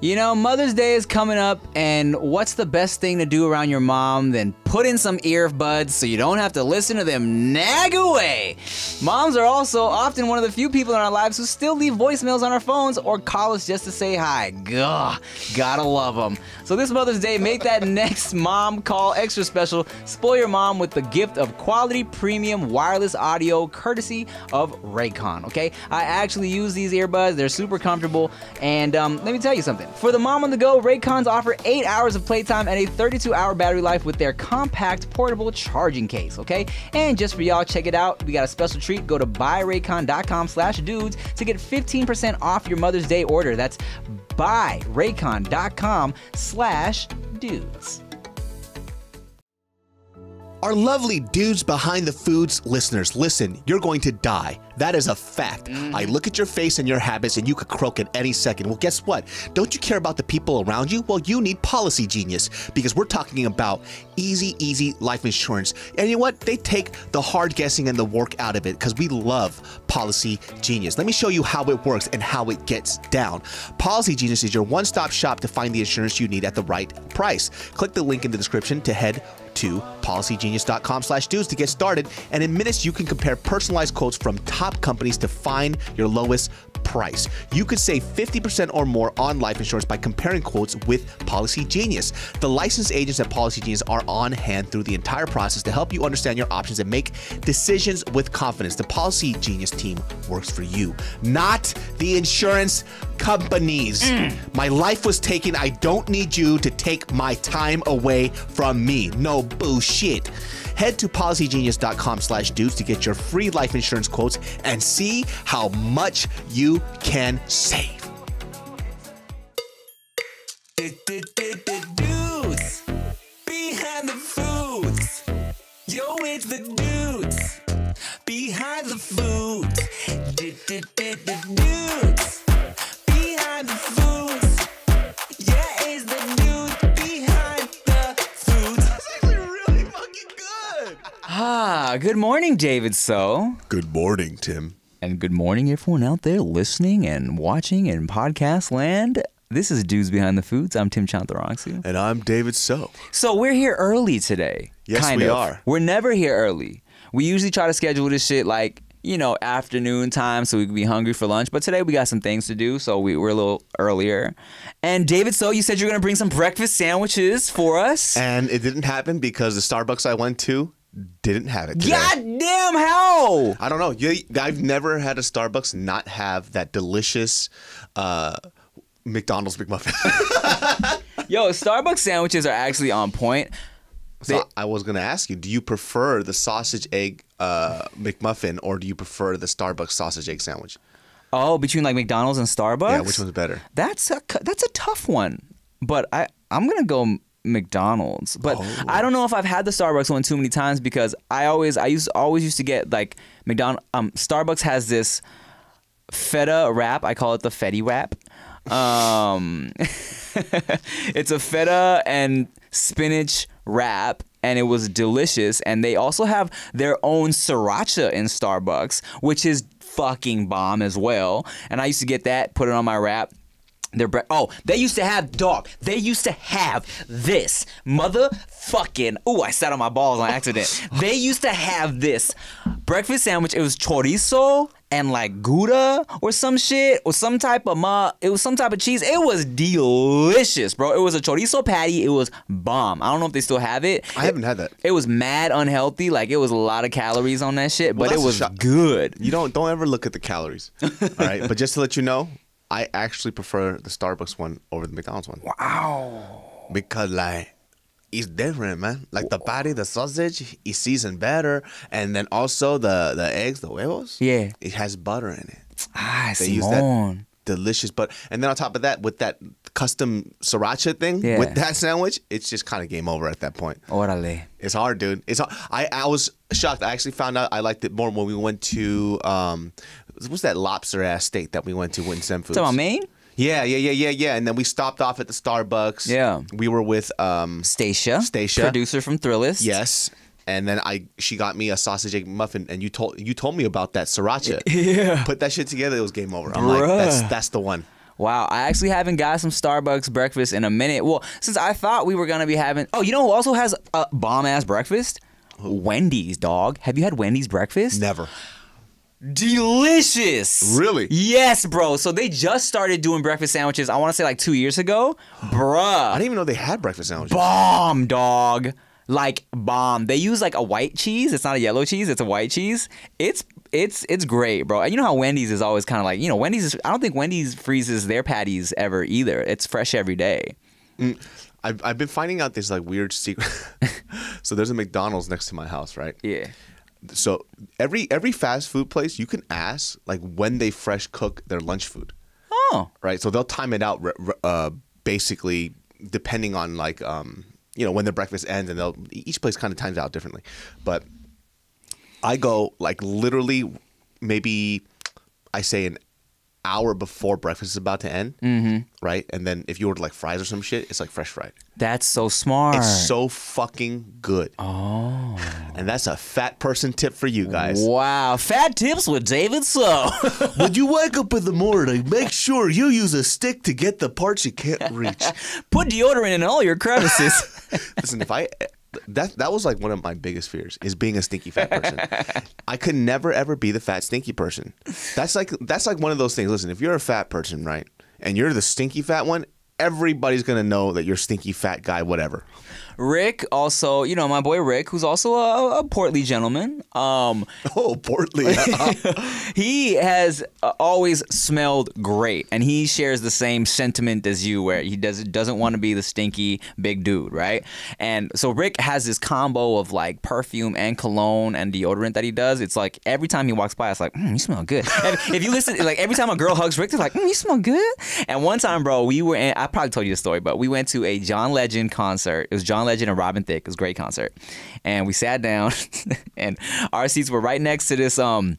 You know, Mother's Day is coming up, and what's the best thing to do around your mom than put in some earbuds so you don't have to listen to them nag away? Moms are also often one of the few people in our lives who still leave voicemails on our phones or call us just to say hi. Gah, gotta love them. So this Mother's Day, make that next mom call extra special. Spoil your mom with the gift of quality premium wireless audio courtesy of Raycon, okay? I actually use these earbuds, they're super comfortable, and um, let me tell you something. For the mom on the go, Raycons offer 8 hours of playtime and a 32 hour battery life with their compact portable charging case, okay? And just for y'all, check it out. We got a special treat. Go to buyraycon.com slash dudes to get 15% off your Mother's Day order. That's buyraycon.com slash dudes. Our lovely dudes behind the foods listeners, listen, you're going to die. That is a fact. Mm. I look at your face and your habits, and you could croak at any second. Well, guess what? Don't you care about the people around you? Well, you need Policy Genius because we're talking about easy, easy life insurance. And you know what? They take the hard guessing and the work out of it because we love Policy Genius. Let me show you how it works and how it gets down. Policy Genius is your one stop shop to find the insurance you need at the right price. Click the link in the description to head to policygenius.com slash dudes to get started. And in minutes, you can compare personalized quotes from top companies to find your lowest price. You could save 50% or more on life insurance by comparing quotes with Policy Genius. The licensed agents at Policy Genius are on hand through the entire process to help you understand your options and make decisions with confidence. The Policy Genius team works for you, not the insurance companies. Mm. My life was taken. I don't need you to take my time away from me. No bullshit. Head to policygenius.com slash dudes to get your free life insurance quotes and see how much you can save. Good morning, David So. Good morning, Tim. And good morning, everyone out there listening and watching in podcast land. This is Dudes Behind the Foods. I'm Tim Chantarangsu. And I'm David So. So we're here early today. Yes, kind we of. are. We're never here early. We usually try to schedule this shit like, you know, afternoon time so we can be hungry for lunch. But today we got some things to do, so we, we're a little earlier. And David, so you said you're going to bring some breakfast sandwiches for us. And it didn't happen because the Starbucks I went to didn't have it today. God damn, how? I don't know. You, I've never had a Starbucks not have that delicious uh, McDonald's McMuffin. Yo, Starbucks sandwiches are actually on point. so They- I was gonna ask you, do you prefer the sausage egg uh, McMuffin or do you prefer the Starbucks sausage egg sandwich? Oh, between like McDonald's and Starbucks? Yeah, which one's better? That's a that's a tough one. But I I'm gonna go McDonald's. But Oh. I don't know if I've had the Starbucks one too many times because I always I used always used to get like McDonald um Starbucks has this feta wrap. I call it the Fetty wrap. Um, it's a feta and spinach wrap, and it was delicious. And they also have their own sriracha in Starbucks, which is fucking bomb as well. And I used to get that, put it on my wrap. Their bread. oh, they used to have dog. They used to have this motherfucking. Oh, I sat on my balls on accident. they used to have this breakfast sandwich. It was chorizo and like gouda or some shit or some type of ma. It was some type of cheese. It was delicious, bro. It was a chorizo patty. It was bomb. I don't know if they still have it. I haven't had that. It was mad unhealthy. Like it was a lot of calories on that shit, Well, but it was good. You don't don't ever look at the calories. All right, but just to let you know, I actually prefer the Starbucks one over the McDonald's one Wow. because like. It's different, man. Like the patty, the sausage, is seasoned better, and then also the the eggs, the huevos. Yeah. it has butter in it. Ah, They use that delicious butter, and then on top of that, with that custom sriracha thing, Yeah. with that sandwich, it's just kind of game over at that point. Orale. It's hard, dude. It's hard. I I was shocked. I actually found out I liked it more when we went to um, what's that lobster ass steak that we went to in Zen Foods? Maine? Yeah, yeah, yeah, yeah, yeah. And then we stopped off at the Starbucks. Yeah. we were with um, Stacia. Stacia. Producer from Thrillist. yes. And then I, she got me a sausage egg muffin, and you told you told me about that sriracha. Yeah. Put that shit together, it was game over. I'm like, that's that's the one. Wow, I actually haven't got some Starbucks breakfast in a minute. Well, since I thought we were gonna be having. Oh, you know who also has a bomb ass breakfast? Wendy's, dog. Have you had Wendy's breakfast? Never. Delicious. Really? Yes, bro. So they just started doing breakfast sandwiches. I want to say like two years ago, bruh. I didn't even know they had breakfast sandwiches. Bomb, dog. Like bomb. They use like a white cheese. It's not a yellow cheese. It's a white cheese. It's it's it's great, bro. And you know how Wendy's is always kind of like you know Wendy's. Is, I don't think Wendy's freezes their patties ever either. It's fresh every day. I've, I've been finding out this like weird secret. so there's a McDonald's next to my house, right? Yeah. So every every fast food place you can ask like when they fresh cook their lunch food, Oh. right? So they'll time it out, uh, basically depending on like um you know when their breakfast ends, and they'll each place kind of times out differently. But I go like literally maybe I say an hour before breakfast is about to end, mm-hmm. right? And then if you order like fries or some shit, it's like fresh fried. That's so smart. It's so fucking good. Oh. And that's a fat person tip for you guys. Wow. Fat tips with David So. when you wake up in the morning, make sure you use a stick to get the parts you can't reach. Put deodorant in all your crevices. Listen, if I that that was like one of my biggest fears is being a stinky fat person. I could never ever be the fat stinky person. That's like that's like one of those things. Listen, if you're a fat person, right, and you're the stinky fat one, everybody's gonna know that you're stinky fat guy, whatever. Rick also, you know, my boy Rick, who's also a, a portly gentleman. Um, Oh, portly. he has uh, always smelled great, and he shares the same sentiment as you, where he does doesn't want to be the stinky big dude, right? And so Rick has this combo of like perfume and cologne and deodorant that he does. It's like every time he walks by, it's like, mm, you smell good. If you listen, like every time a girl hugs Rick, they're like, mm, you smell good. And one time, bro, we were in, I probably told you the story, but we went to a John Legend concert. It was John Legend and Robin Thicke. It was great concert, and we sat down, and our seats were right next to this um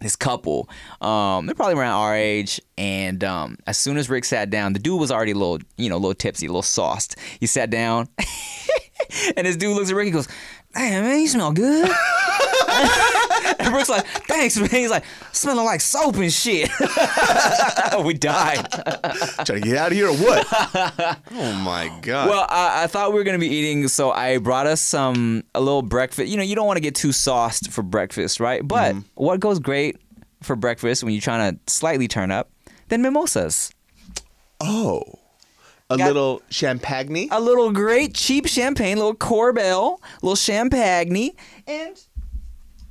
this couple. Um, they're probably around our age. And um, as soon as Rick sat down, the dude was already a little, you know, a little tipsy, a little sauced. He sat down, and this dude looks at Rick. He goes, "Hey man, you smell good." and Rick's like, "Thanks, man." He's like, "Smelling like soap and shit." we died. Trying to get out of here or what? oh my god. Well, I, I thought we were gonna be eating, so I brought us some a little breakfast. You know, you don't want to get too sauced for breakfast, right? But mm-hmm. what goes great for breakfast when you're trying to slightly turn up? Then mimosas. oh. A Got- little champagne. A little great cheap champagne, little Korbel, little champagne, and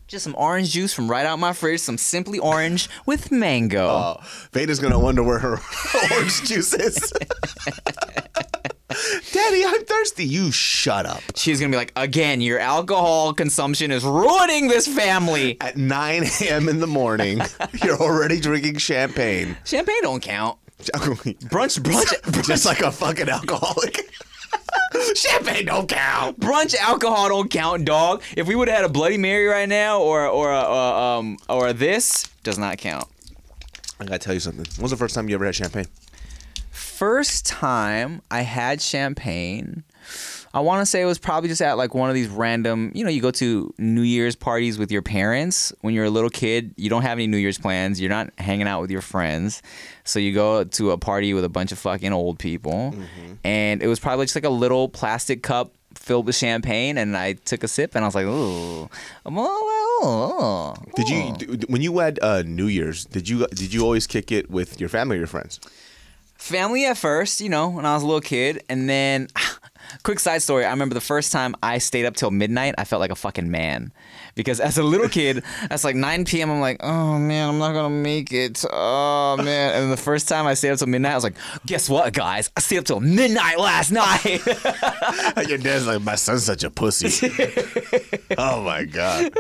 just some orange juice from right out my fridge. Some simply orange with mango. Oh, Veda's gonna wonder where her orange juice is. Daddy, I'm thirsty. You shut up. She's gonna be like, again, your alcohol consumption is ruining this family. At 9 a.m. in the morning, you're already drinking champagne. Champagne don't count. Brunch, brunch, Just like a fucking alcoholic. champagne don't count. brunch alcohol don't count, dog. If we would have had a Bloody Mary right now, or or a, uh, um or this, does not count. I gotta tell you something. When was the first time you ever had champagne? First time I had champagne, I want to say it was probably just at like one of these random, you know, you go to New Year's parties with your parents when you're a little kid. You don't have any New Year's plans. You're not hanging out with your friends. So you go to a party with a bunch of fucking old people. And it was probably just like a little plastic cup filled with champagne. And I took a sip and I was like, ooh. oh, Did you when you had uh, New Year's? Did you did you always kick it with your family or your friends? family at first, you know, when I was a little kid, and then quick side story, I remember the first time I stayed up till midnight, I felt like a fucking man. Because as a little kid, that's like 9 p.m. I'm like, oh man, I'm not gonna make it. Oh man. And the first time I stayed up till midnight, I was like, guess what, guys? I stayed up till midnight last night. your dad's like, my son's such a pussy. oh my god.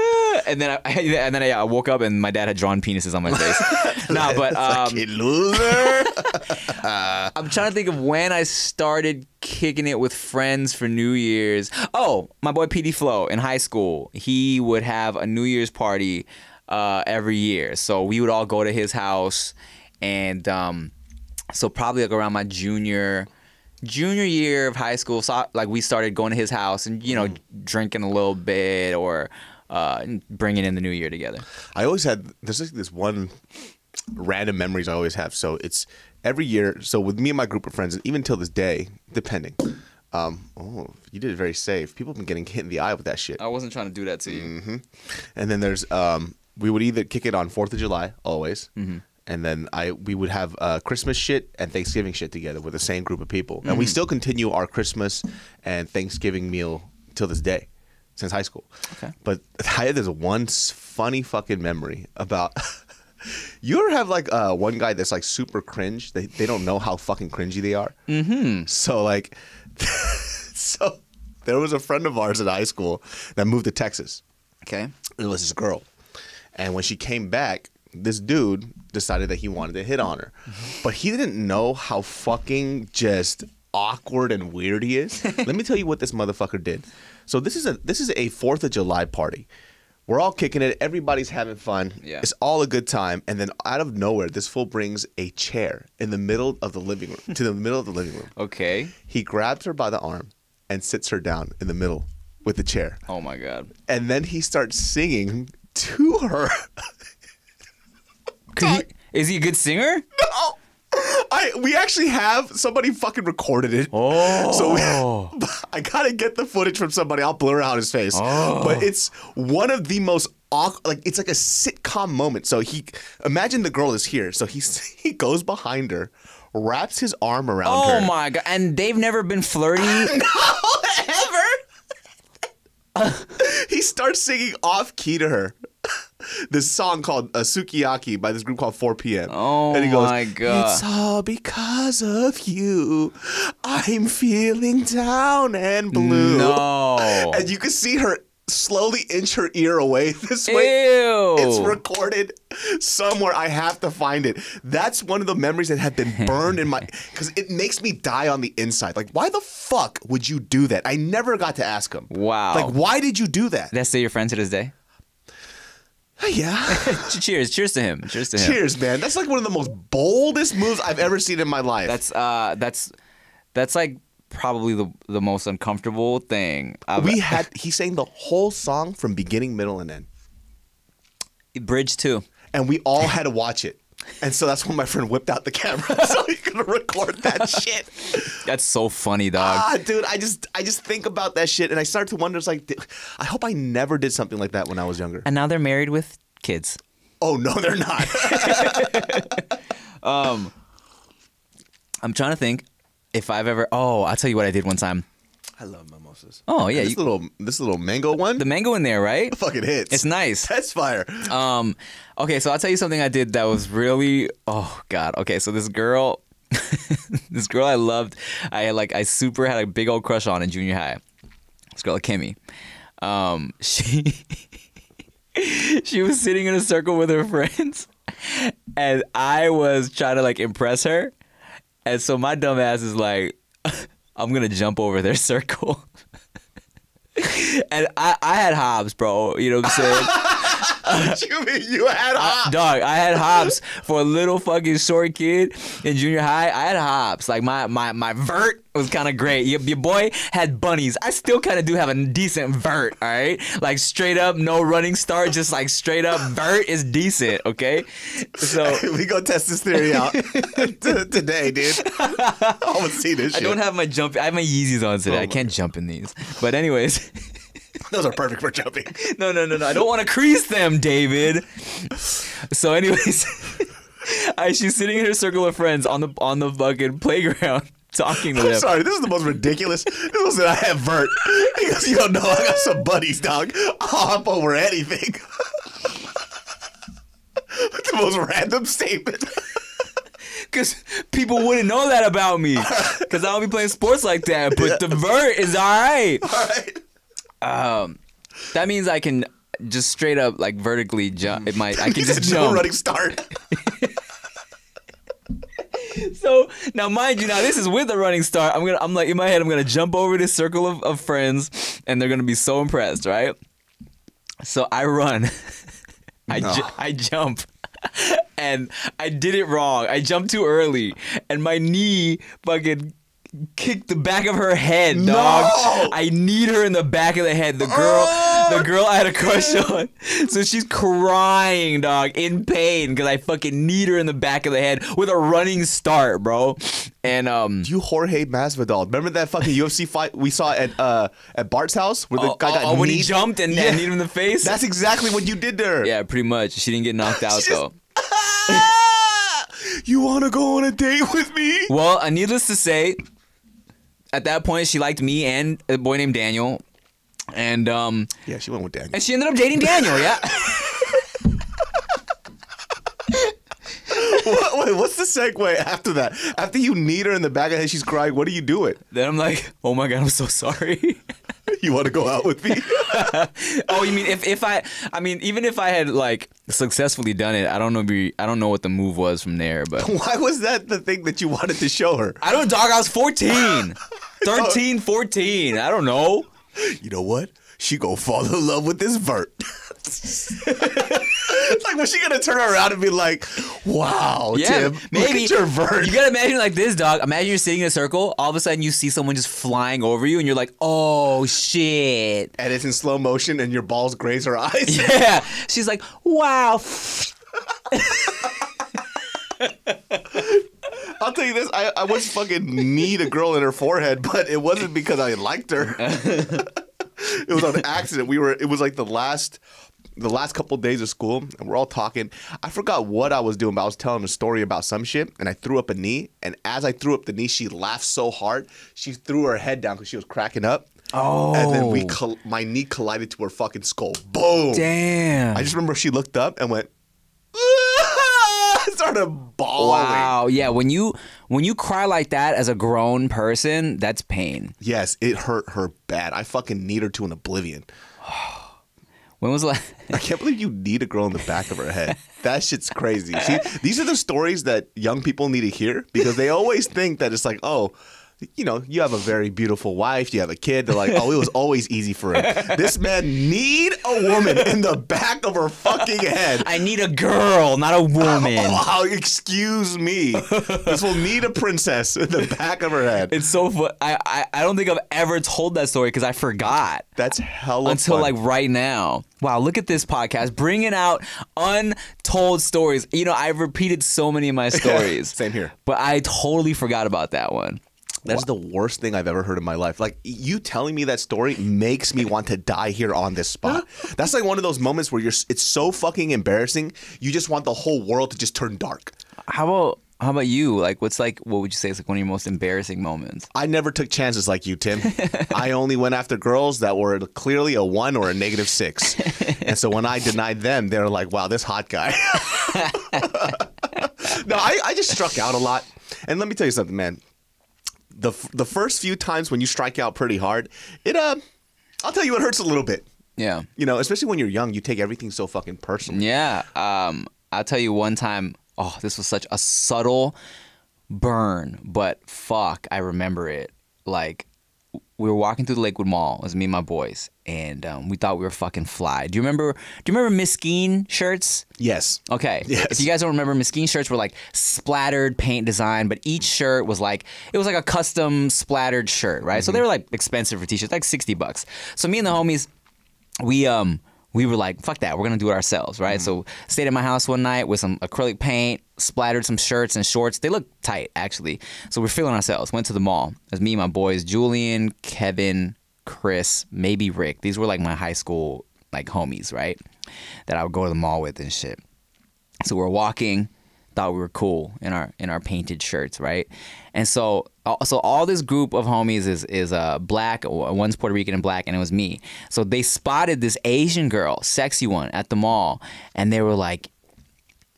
and then I and then I, I woke up and my dad had drawn penises on my face. no, but um, loser. I'm trying to think of when I started kicking it with friends for New Year's. Oh, my boy PD Flow in high school. He would have a New Year's party uh, every year. So we would all go to his house, and um, so probably like around my junior junior year of high school, so like we started going to his house and you know drinking a little bit or uh, bringing in the New Year together. I always had there's like this one random memories I always have. So it's every year. So with me and my group of friends, and even till this day, depending. Um, oh, you did it very safe. People have been getting hit in the eye with that shit. I wasn't trying to do that to you. Mm. And then there's um, we would either kick it on Fourth of July always, Mm-hmm. and then I we would have uh, Christmas shit and Thanksgiving shit together with the same group of people, and we Mm-hmm. still continue our Christmas and Thanksgiving meal till this day, since high school. Okay. But I there's one funny fucking memory about. You ever have like uh, one guy that's like super cringe? They they don't know how fucking cringy they are. Mm-hmm. So like, so there was a friend of ours in high school that moved to Texas Okay. it was this girl. And when she came back, this dude decided that he wanted to hit on her. But he didn't know how fucking just awkward and weird he is. Let me tell you what this motherfucker did. So this is a this is a 4th of July party. We're all kicking it, everybody's having fun. Yeah. It's all a good time. And then out of nowhere, this fool brings a chair in the middle of the living room to the middle of the living room. Okay. He grabs her by the arm and sits her down in the middle with the chair Oh my god. and then he starts singing to her. Could he, is he a good singer? no, I we actually have somebody fucking recorded it. Oh. So we, oh. I gotta get the footage from somebody. I'll blur out his face. Oh. But it's one of the most awkward. Like it's like a sitcom moment. So he imagine the girl is here. So he he goes behind her, wraps his arm around Oh her. Oh my god. And they've never been flirty. no, ever. he starts singing off key to her. This song called uh, Sukiyaki by this group called 4 p.m. Oh and he goes, my God. It's all because of you. I'm feeling down and blue. No. And you can see her slowly inch her ear away this way. Ew. It's recorded somewhere. I have to find it. That's one of the memories that have been burned in my because it makes me die on the inside. Like, why the fuck would you do that? I never got to ask him. Wow. Like, why did you do that? That's still your friend to this day. Yeah. Cheers. Cheers to him. Cheers to him. Cheers, man. That's like one of the most boldest moves I've ever seen in my life. That's uh that's that's like probably the the most uncomfortable thing. I've, we had he sang the whole song from beginning, middle, and end, bridge too. and we all had to watch it. And so that's when my friend whipped out the camera so he could record that shit. That's so funny, dog. Ah, dude, I just I just think about that shit and I start to wonder. It's like, I hope I never did something like that when I was younger. and now they're married with kids. Oh no, they're not. I'm trying to think if I've ever. Oh, I'll tell you what I did one time. I love mimosas. Oh yeah, this you, little this little mango one, the mango in there, right? fucking hits. It's nice. That's fire. Um, okay, so I'll tell you something I did that was really oh god. Okay, so this girl, this girl I loved, I had like I super had a big old crush on in junior high. This girl Kimmy, um, she she was sitting in a circle with her friends, and I was trying to like impress her, and so my dumb ass is like, I'm gonna jump over their circle. And I, I had Hobbs, bro. You know what I'm saying? you mean you had hot? Dog, I had hops for a little fucking short kid in junior high. I had hops. Like my my my vert was kind of great. Your, your boy had bunnies. I still kind of do have a decent vert. All right, like straight up, no running start, just like straight up vert is decent. Okay, so. we go test this theory out today, dude. I want to see this I shit. don't have my jump. I have my Yeezys on today. Oh I can't jump in these. But anyways, Those are perfect for jumping. no, no, no, no. I don't want to crease them, David. So, anyways, I, she's sitting in her circle of friends on the on the fucking playground talking to I'm them. sorry, this is the most ridiculous. This was that I have vert. Goes, you don't know, I got some buddies, dog. I'll hop over anything. the most random statement. Because people wouldn't know that about me. Because I don't be playing sports like that. But the vert is all right. All right. Um, that means I can just straight up like vertically jump. It might I can just said no jump. running start. So now, mind you, now this is with a running start. I'm gonna, I'm like in my head, I'm gonna jump over this circle of, of friends, and they're gonna be so impressed, right? So I run, I ju- I jump, and I did it wrong. I jumped too early, and my knee fucking kick the back of her head, dog. No! I need her in the back of the head. The girl, Oh! the girl I had a crush on. So she's crying, dog, in pain because I fucking need her in the back of the head with a running start, bro. And um, You Jorge Masvidal. Remember that fucking UFC fight we saw at uh at Bart's house where the oh, guy got oh, when he jumped and, Yeah. kneed him in the face. That's exactly what you did there. yeah, pretty much. She didn't get knocked out just- though. you want to go on a date with me? Well, uh, needless to say, at that point, she liked me and a boy named Daniel, and um, Yeah, she went with Daniel. and she ended up dating Daniel. Yeah. what, wait, what's the segue after that? After you need her in the back of the head, she's crying. What do you do it? then I'm like, oh my god, I'm so sorry. You want to go out with me? oh, you mean if, if I I mean even if I had like successfully done it, I don't know be I don't know what the move was from there, but Why was that the thing that you wanted to show her? I don't dog, I was 14. 13, 14. I don't know. You know what? She gonna fall in love with this vert. It's like, was she gonna turn around and be like, "Wow, Yeah, Tim, maybe look at your vert." You gotta imagine like this, dog. Imagine you're sitting in a circle. All of a sudden, you see someone just flying over you, and you're like, "Oh shit!" and it's in slow motion, and your balls graze her eyes. Yeah. She's like, "Wow." I'll tell you this: I, I once fucking kneed a girl in her forehead, but it wasn't because I liked her. it was on accident. We were. It was like the last. The last couple days of school, and we're all talking. I forgot what I was doing, but I was telling a story about some shit, and I threw up a knee. And as I threw up the knee, she laughed so hard, she threw her head down because she was cracking up. Oh. And then we, oh. col- my knee collided to her fucking skull. Boom. Damn. I just remember she looked up and went, ah! started bawling. Wow. Yeah. When you when you cry like that as a grown person, that's pain. Yes, it hurt her bad. I fucking need her to an oblivion. When was the last? I can't believe you need a girl in the back of her head. That shit's crazy. See, these are the stories that young people need to hear because they always think that it's like, oh, you know, you have a very beautiful wife, you have a kid. They're like, oh, it was always easy for him. This man need a woman in the back of her fucking head. I need a girl, not a woman. Wow, oh, excuse me. This will need a princess in the back of her head. It's so fun. I, I I don't think I've ever told that story because I forgot. That's hella until fun. like right now. Wow, look at this podcast bringing out untold stories. You know, I've repeated so many of my stories. Same here. But I totally forgot about that one. That's the worst thing I've ever heard in my life. Like you telling me that story makes me want to die here on this spot. That's like one of those moments where you're it's so fucking embarrassing. You just want the whole world to just turn dark. How about how about you? Like what's like what would you say is like one of your most embarrassing moments? I never took chances like you, Tim. I only went after girls that were clearly a one or a negative six. And so when I denied them, they were like, wow, this hot guy. no, I, I just struck out a lot. And let me tell you something, man. The, the first few times when you strike out pretty hard, it, uh, I'll tell you, it hurts a little bit. Yeah. You know, especially when you're young, you take everything so fucking personal. Yeah. Um, I'll tell you one time, oh, this was such a subtle burn, but fuck, I remember it. Like, we were walking through the Lakewood Mall. It was me and my boys, and um, we thought we were fucking fly. Do you remember? Do you remember Miskeen shirts? Yes. Okay. Yes. If you guys don't remember, Miskeen shirts were like splattered paint design, but each shirt was like it was like a custom splattered shirt, right? So they were like expensive for t-shirts, like sixty bucks. So me and the homies, we um we were like, fuck that, we're gonna do it ourselves, right? Mm-hmm. So stayed at my house one night with some acrylic paint, splattered some shirts and shorts. They look tight actually. So we're feeling ourselves. Went to the mall. It was me and my boys, Julian, Kevin, Chris, maybe Rick. These were like my high school like homies, right? That I would go to the mall with and shit. So we're walking, thought we were cool in our in our painted shirts, right? And so uh, so all this group of homies is is uh black, one's Puerto Rican and black, and it was me. So they spotted this Asian girl, sexy one, at the mall, and they were like.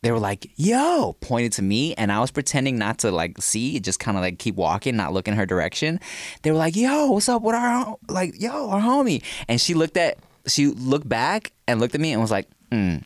They were like, "Yo!" pointed to me, and I was pretending not to like see, just kind of like keep walking, not looking her direction. They were like, "Yo, what's up with our like, yo, our homie?" And she looked at, she looked back and looked at me and was like, "Hmm."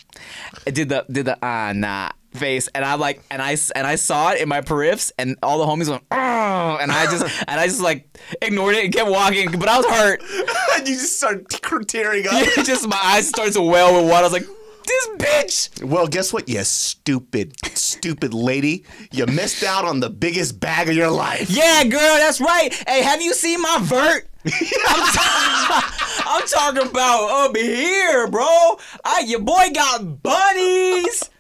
did the did the ah nah face and I'm like and I and I saw it in my periffs and all the homies went oh and I just and I just like ignored it and kept walking but I was hurt and you just start tearing up. it just my eyes started to well with water I was like this bitch. Well, guess what, you stupid, stupid lady? You missed out on the biggest bag of your life. Yeah, girl, that's right. Hey, have you seen my vert? I'm, ta- I'm talking about up here, bro. I, your boy got bunnies.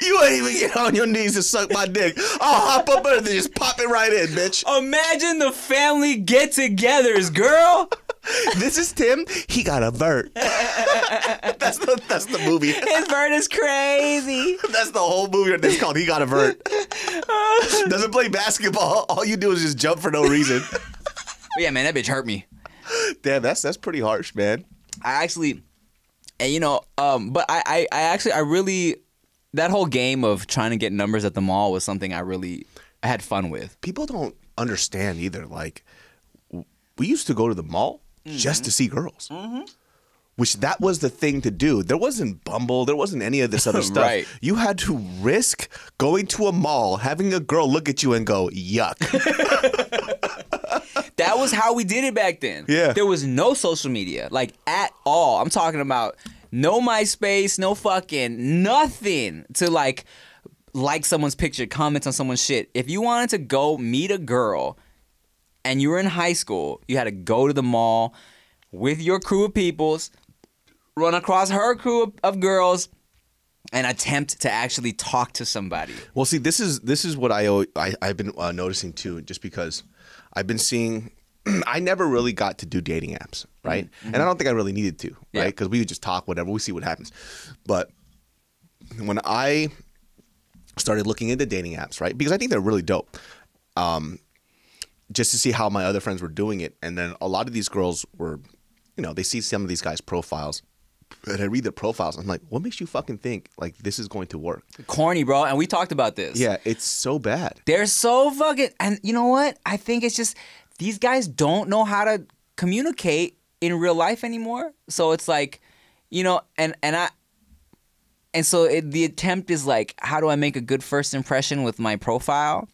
You ain't even get on your knees to suck my dick. I'll hop up under there, just pop it right in, bitch. Imagine the family get-togethers, girl. This is Tim. He got a vert. that's the that's the movie. His vert is crazy. That's the whole movie. It's called He Got a Vert. Doesn't play basketball. All you do is just jump for no reason. Yeah, man, that bitch hurt me. Damn, that's that's pretty harsh, man. I actually, and you know, um, but I, I, I actually, I really, that whole game of trying to get numbers at the mall was something I really I had fun with. People don't understand either. Like, we used to go to the mall just to mm-hmm. see girls. Mm-hmm. Which that was the thing to do. There wasn't Bumble. There wasn't any of this other stuff. Right. You had to risk going to a mall, having a girl look at you and go, "Yuck." That was how we did it back then. Yeah. There was no social media, like at all. I'm talking about no MySpace, no fucking nothing to like like someone's picture, comments on someone's shit. If you wanted to go meet a girl and you were in high school, you had to go to the mall with your crew of peoples, run across her crew of, of girls, and attempt to actually talk to somebody. Well, see, this is this is what I, I I've been uh, noticing too, just because I've been seeing. I never really got to do dating apps, right? And I don't think I really needed to, Yeah. right? Because we would just talk, whatever. We see what happens. But when I started looking into dating apps, right? Because I think they're really dope. Um, just to see how my other friends were doing it, and then a lot of these girls were, you know, they see some of these guys' profiles, and I read their profiles. I'm like, what makes you fucking think like this is going to work? Corny, bro. And we talked about this. Yeah, it's so bad. They're so fucking and you know what? I think it's just these guys don't know how to communicate in real life anymore. So it's like, you know, and and I and so it, the attempt is like, how do I make a good first impression with my profile?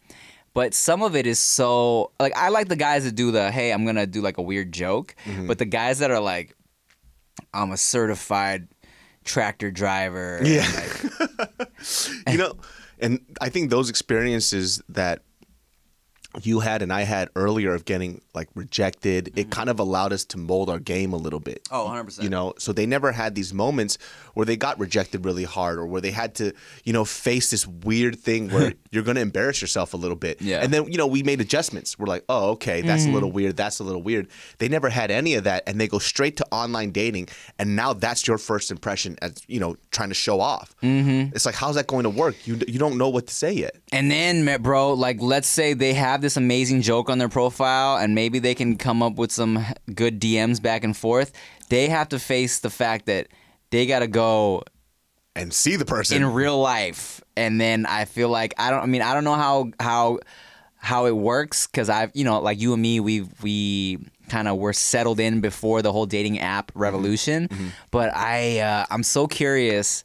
But some of it is so like I like the guys that do the hey, I'm gonna do like a weird joke, mm-hmm. but the guys that are like, I'm a certified tractor driver. Yeah. like, you know, and I think those experiences that you had and I had earlier of getting like rejected, it kind of allowed us to mold our game a little bit. Oh, 100%. You know, so they never had these moments where they got rejected really hard or where they had to, you know, face this weird thing where you're going to embarrass yourself a little bit. Yeah. And then, you know, we made adjustments. We're like, oh, okay, that's a little weird. That's a little weird. They never had any of that. And they go straight to online dating. And now that's your first impression as, you know, trying to show off. Mm-hmm. It's like, how's that going to work? You, you don't know what to say yet. And then, bro, like, let's say they have this amazing joke on their profile, and maybe they can come up with some good DMs back and forth. They have to face the fact that they got to go And see the person. in real life, and then I feel like I don't. I mean, I don't know how how how it works because I've you know like you and me, we we kind of were settled in before the whole dating app revolution. But I uh, I'm so curious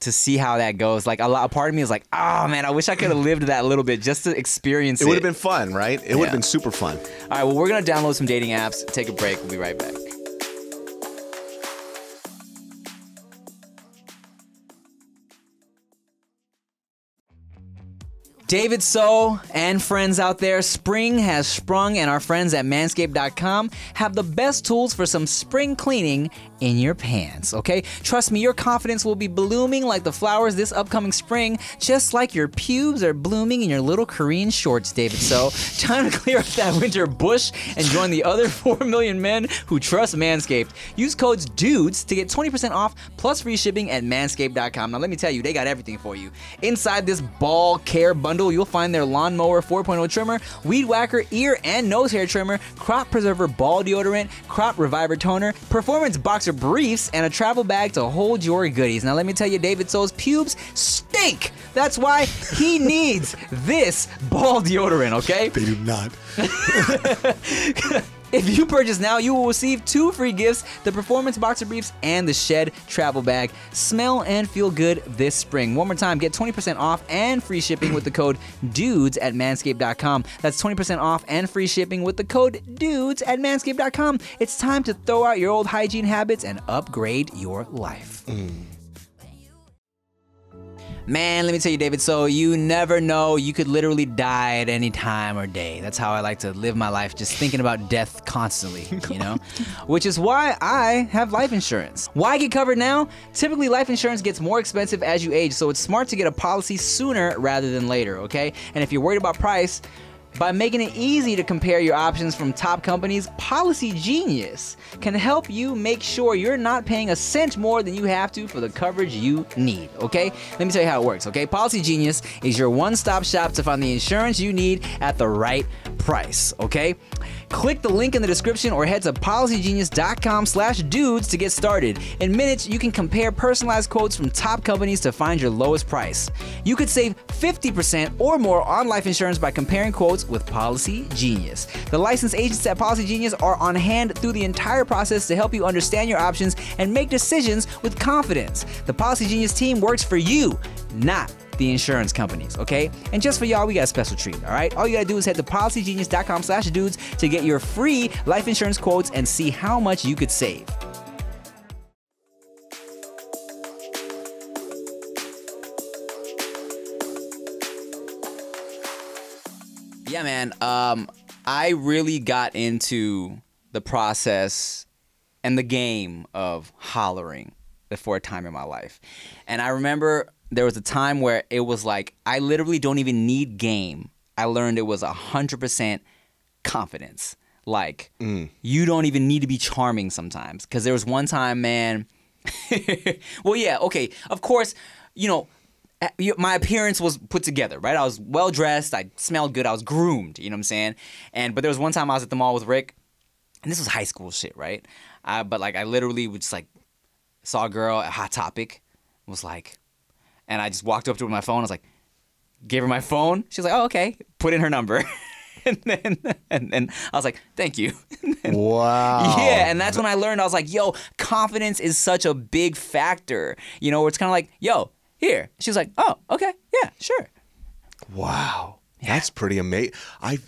to see how that goes. Like a lot, a part of me is like, oh man, I wish I could have lived that a little bit just to experience it. it would have been fun, right? It would have been super fun. All right, well, we're gonna download some dating apps. Take a break. We'll be right back. David So and friends out there, spring has sprung, and our friends at manscaped.com have the best tools for some spring cleaning in your pants, okay? Trust me, your confidence will be blooming like the flowers this upcoming spring, just like your pubes are blooming in your little Korean shorts, David So. Time to clear up that winter bush and join the other 4 million men who trust Manscaped. Use codes DUDES to get 20% off plus free shipping at manscaped.com. Now, let me tell you, they got everything for you. Inside this ball care bundle, you'll find their lawnmower 4.0 trimmer, weed whacker, ear and nose hair trimmer, crop preserver ball deodorant, crop reviver toner, performance boxer briefs, and a travel bag to hold your goodies. Now, let me tell you, David So's pubes stink. That's why he needs this ball deodorant, okay? They do not. If you purchase now, you will receive two free gifts the Performance Boxer Briefs and the Shed Travel Bag. Smell and feel good this spring. One more time, get 20% off and free shipping with the code DUDES at manscaped.com. That's 20% off and free shipping with the code DUDES at manscaped.com. It's time to throw out your old hygiene habits and upgrade your life. Mm. Man, let me tell you, David. So you never know. You could literally die at any time or day. That's how I like to live my life, just thinking about death constantly, you know? Which is why I have life insurance. Why get covered now? Typically, life insurance gets more expensive as you age, so it's smart to get a policy sooner rather than later, okay? And if you're worried about price, by making it easy to compare your options from top companies, Policy Genius can help you make sure you're not paying a cent more than you have to for the coverage you need, okay? Let me tell you how it works, okay? Policy Genius is your one-stop shop to find the insurance you need at the right price, okay? Click the link in the description or head to policygenius.com slash dudes to get started. In minutes, you can compare personalized quotes from top companies to find your lowest price. You could save 50% or more on life insurance by comparing quotes with Policy Genius. The licensed agents at Policy Genius are on hand through the entire process to help you understand your options and make decisions with confidence. The Policy Genius team works for you, not the insurance companies, okay? And just for y'all, we got a special treat, all right? All you gotta do is head to policygenius.com slash dudes to get your free life insurance quotes and see how much you could save. Yeah, man. Um, I really got into the process and the game of hollering for a time in my life. And I remember there was a time where it was like I literally don't even need game. I learned it was hundred percent confidence. Like you don't even need to be charming sometimes. Because there was one time, man. well, yeah, okay. Of course, you know, my appearance was put together, right? I was well dressed. I smelled good. I was groomed. You know what I'm saying? And but there was one time I was at the mall with Rick, and this was high school shit, right? Uh, but like I literally would just like saw a girl at Hot Topic, was like, and I just walked up to her with my phone. I was like, gave her my phone. She was like, oh okay. Put in her number. And then, and then I was like, "Thank you." Wow. Yeah, and that's when I learned I was like, yo, confidence is such a big factor. You know, where it's kind of like, yo, here. She was like, oh, okay, yeah, sure. Wow. That's pretty amazing. I,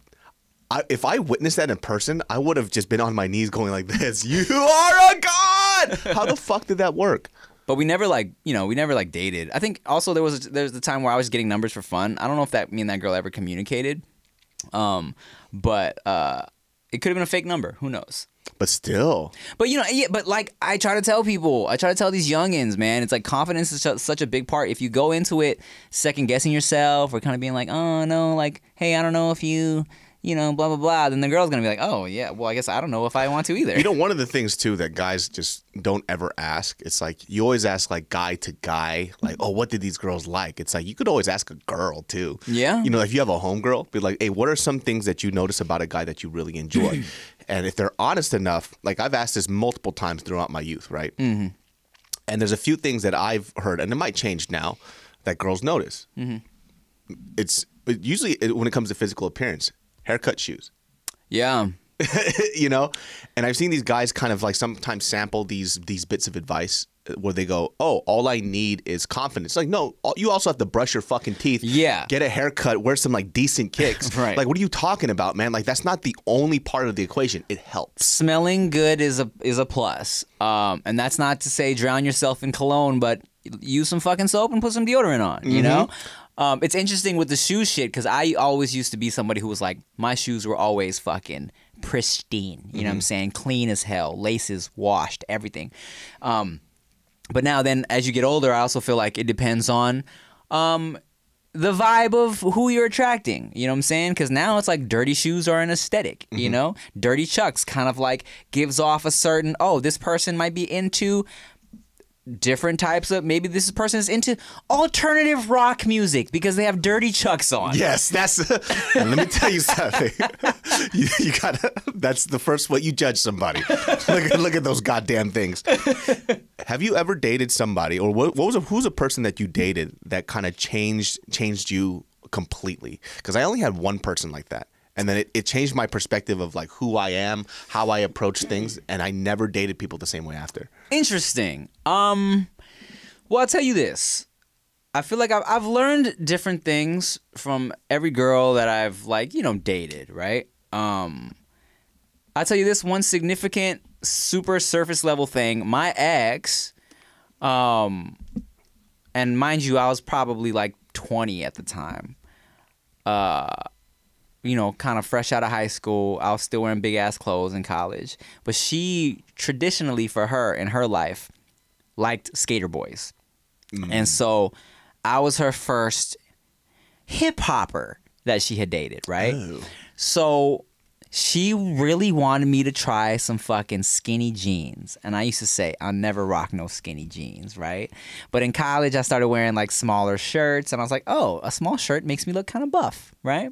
I, if I witnessed that in person, I would have just been on my knees going like this. You are a god. How the fuck did that work? But we never like, you know, we never like dated. I think also there was a, there was the time where I was getting numbers for fun. I don't know if that me and that girl ever communicated. Um, but uh, it could have been a fake number. Who knows? But still, But you know, yeah, but like I try to tell people, I try to tell these youngins, man, it's like confidence is su- such a big part. If you go into it second guessing yourself or kind of being like, oh no, like, hey, I don't know if you, you know, blah blah blah, then the girl's gonna be like, oh yeah, well I guess I don't know if I want to either. you know, one of the things too that guys just don't ever ask. It's like you always ask like guy to guy, like, oh, what did these girls like? It's like you could always ask a girl too. Yeah. You know, if you have a homegirl, be like, hey, what are some things that you notice about a guy that you really enjoy? and if they're honest enough, like I've asked this multiple times throughout my youth, right? Mm-hmm. And there's a few things that I've heard, and it might change now, that girls notice. Mm-hmm. It's usually when it comes to physical appearance, haircut, shoes yeah, you know and i've seen these guys kind of like sometimes sample these these bits of advice uh, where they go oh all i need is confidence like no you also have to brush your fucking teeth Yeah. get a haircut wear some like decent kicks Right. like what are you talking about man like that's not the only part of the equation it helps smelling good is a is a plus. Um, and that's not to say drown yourself in cologne, but use some fucking soap and put some deodorant on. You know. Um, it's interesting with the shoe shit because I always used to be somebody who was like, my shoes were always fucking pristine. You know what I'm saying? Clean as hell, laces washed, everything. Um, but now then, as you get older, I also feel like it depends on um, the vibe of who you're attracting. You know what I'm saying? Because now it's like dirty shoes are an aesthetic. You know, dirty chucks kind of like gives off a certain oh, this person might be into different types of maybe this person is into alternative rock music because they have dirty chucks on. yes that's let me tell you something you, you gotta that's the first way you judge somebody look, at, look at those goddamn things have you ever dated somebody or what, what was a, who's a person that you dated that kind of changed changed you completely because i only had one person like that And then it, it changed my perspective of like who I am, how I approach things, and I never dated people the same way after. Interesting. Um, well, I'll tell you this. I feel like I've, I've learned different things from every girl that I've like, you know, dated, right? Um, I'll tell you this one significant, super surface level thing. My ex, um, and mind you, I was probably like 20 at the time. Uh, you know, kind of fresh out of high school. I was still wearing big ass clothes in college. But she traditionally, for her in her life, liked skater boys. Mm. And so I was her first hip hopper that she had dated, right? Oh. So she really wanted me to try some fucking skinny jeans. And I used to say, I'll never rock no skinny jeans, right? But in college, I started wearing like smaller shirts. And I was like, oh, a small shirt makes me look kind of buff, right?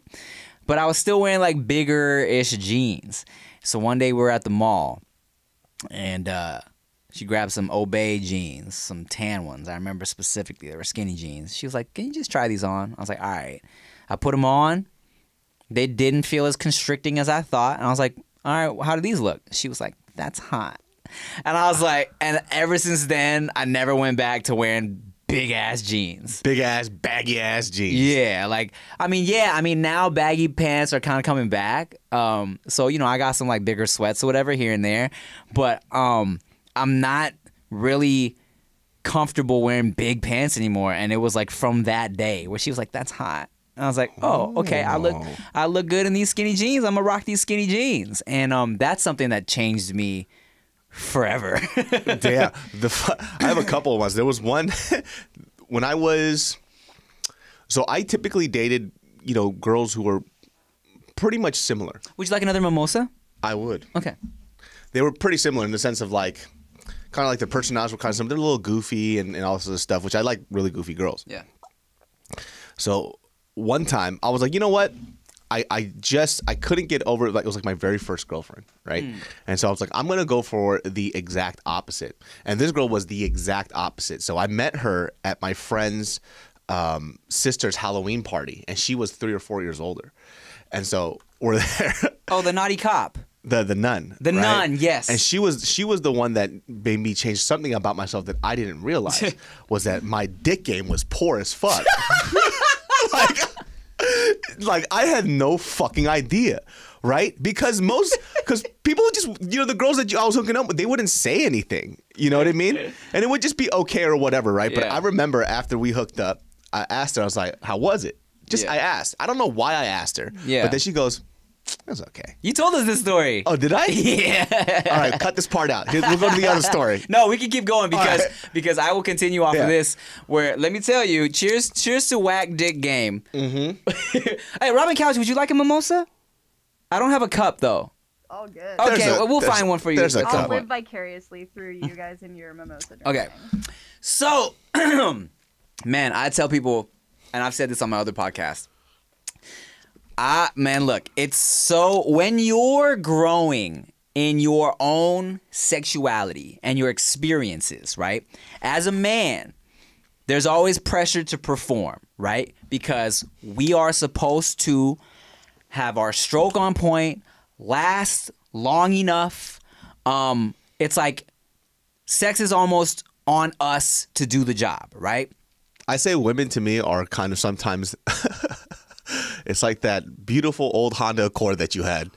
But I was still wearing like bigger ish jeans. So one day we were at the mall and uh, she grabbed some Obey jeans, some tan ones. I remember specifically they were skinny jeans. She was like, "Can you just try these on?" I was like, "All right." I put them on. They didn't feel as constricting as I thought, and I was like, "All right, how do these look?" She was like, "That's hot," and I was like, and ever since then, I never went back to wearing big ass jeans. Big ass, baggy ass jeans. Yeah, like I mean, yeah, I mean now baggy pants are kind of coming back. Um, so you know I got some like bigger sweats or whatever here and there, but um, I'm not really comfortable wearing big pants anymore. And it was like from that day where she was like, "That's hot." And I was like, "Oh, okay. I look, I look good in these skinny jeans. I'm gonna rock these skinny jeans." And um, that's something that changed me forever. yeah, the I have a couple of ones. There was one when I was so I typically dated you know girls who were pretty much similar. Would you like another mimosa? I would. Okay. They were pretty similar in the sense of like kind of like their personalities were kind of similar. They're a little goofy and, and all this other stuff, which I like really goofy girls. Yeah. So one time I was like, you know what? I, I just I couldn't get over it. Like it was like my very first girlfriend, right? And so I was like, I'm gonna go for the exact opposite. And this girl was the exact opposite. So I met her at my friend's um, sister's Halloween party, and she was three or four years older. And so we're there. Oh, the naughty cop. the the nun. The right? nun, yes. And she was she was the one that made me change something about myself that I didn't realize was that my dick game was poor as fuck. like, like I had no fucking idea, right? Because most because people would just you know the girls that I was hooking up with they wouldn't say anything. You know what I mean? And it would just be okay or whatever, right? But I remember after we hooked up, I asked her, I was like, "How was it?" Just Yeah. I asked. I don't know why I asked her. Yeah. But then she goes, "It was okay." You told us this story. Oh, did I? yeah. All right, cut this part out. Here, We'll go to the other story. No, we can keep going because right. because I will continue off Yeah. of this. Where let me tell you, cheers, cheers to whack dick game. Mm-hmm. hey, Robin Couch, would you like a mimosa? I don't have a cup though. All good. Okay, a- well, we'll find one for you. there's a at some I'll cup. live vicariously through you guys and your mimosa drinking. Okay. So, man, I tell people, and I've said this on my other podcast. I man, look, it's so when you're growing in your own sexuality and your experiences, right? As a man, there's always pressure to perform, right? Because we are supposed to have our stroke on point, last long enough. Um, it's like sex is almost on us to do the job, right? I say women to me are kind of sometimes. it's like that beautiful old Honda Accord that you had.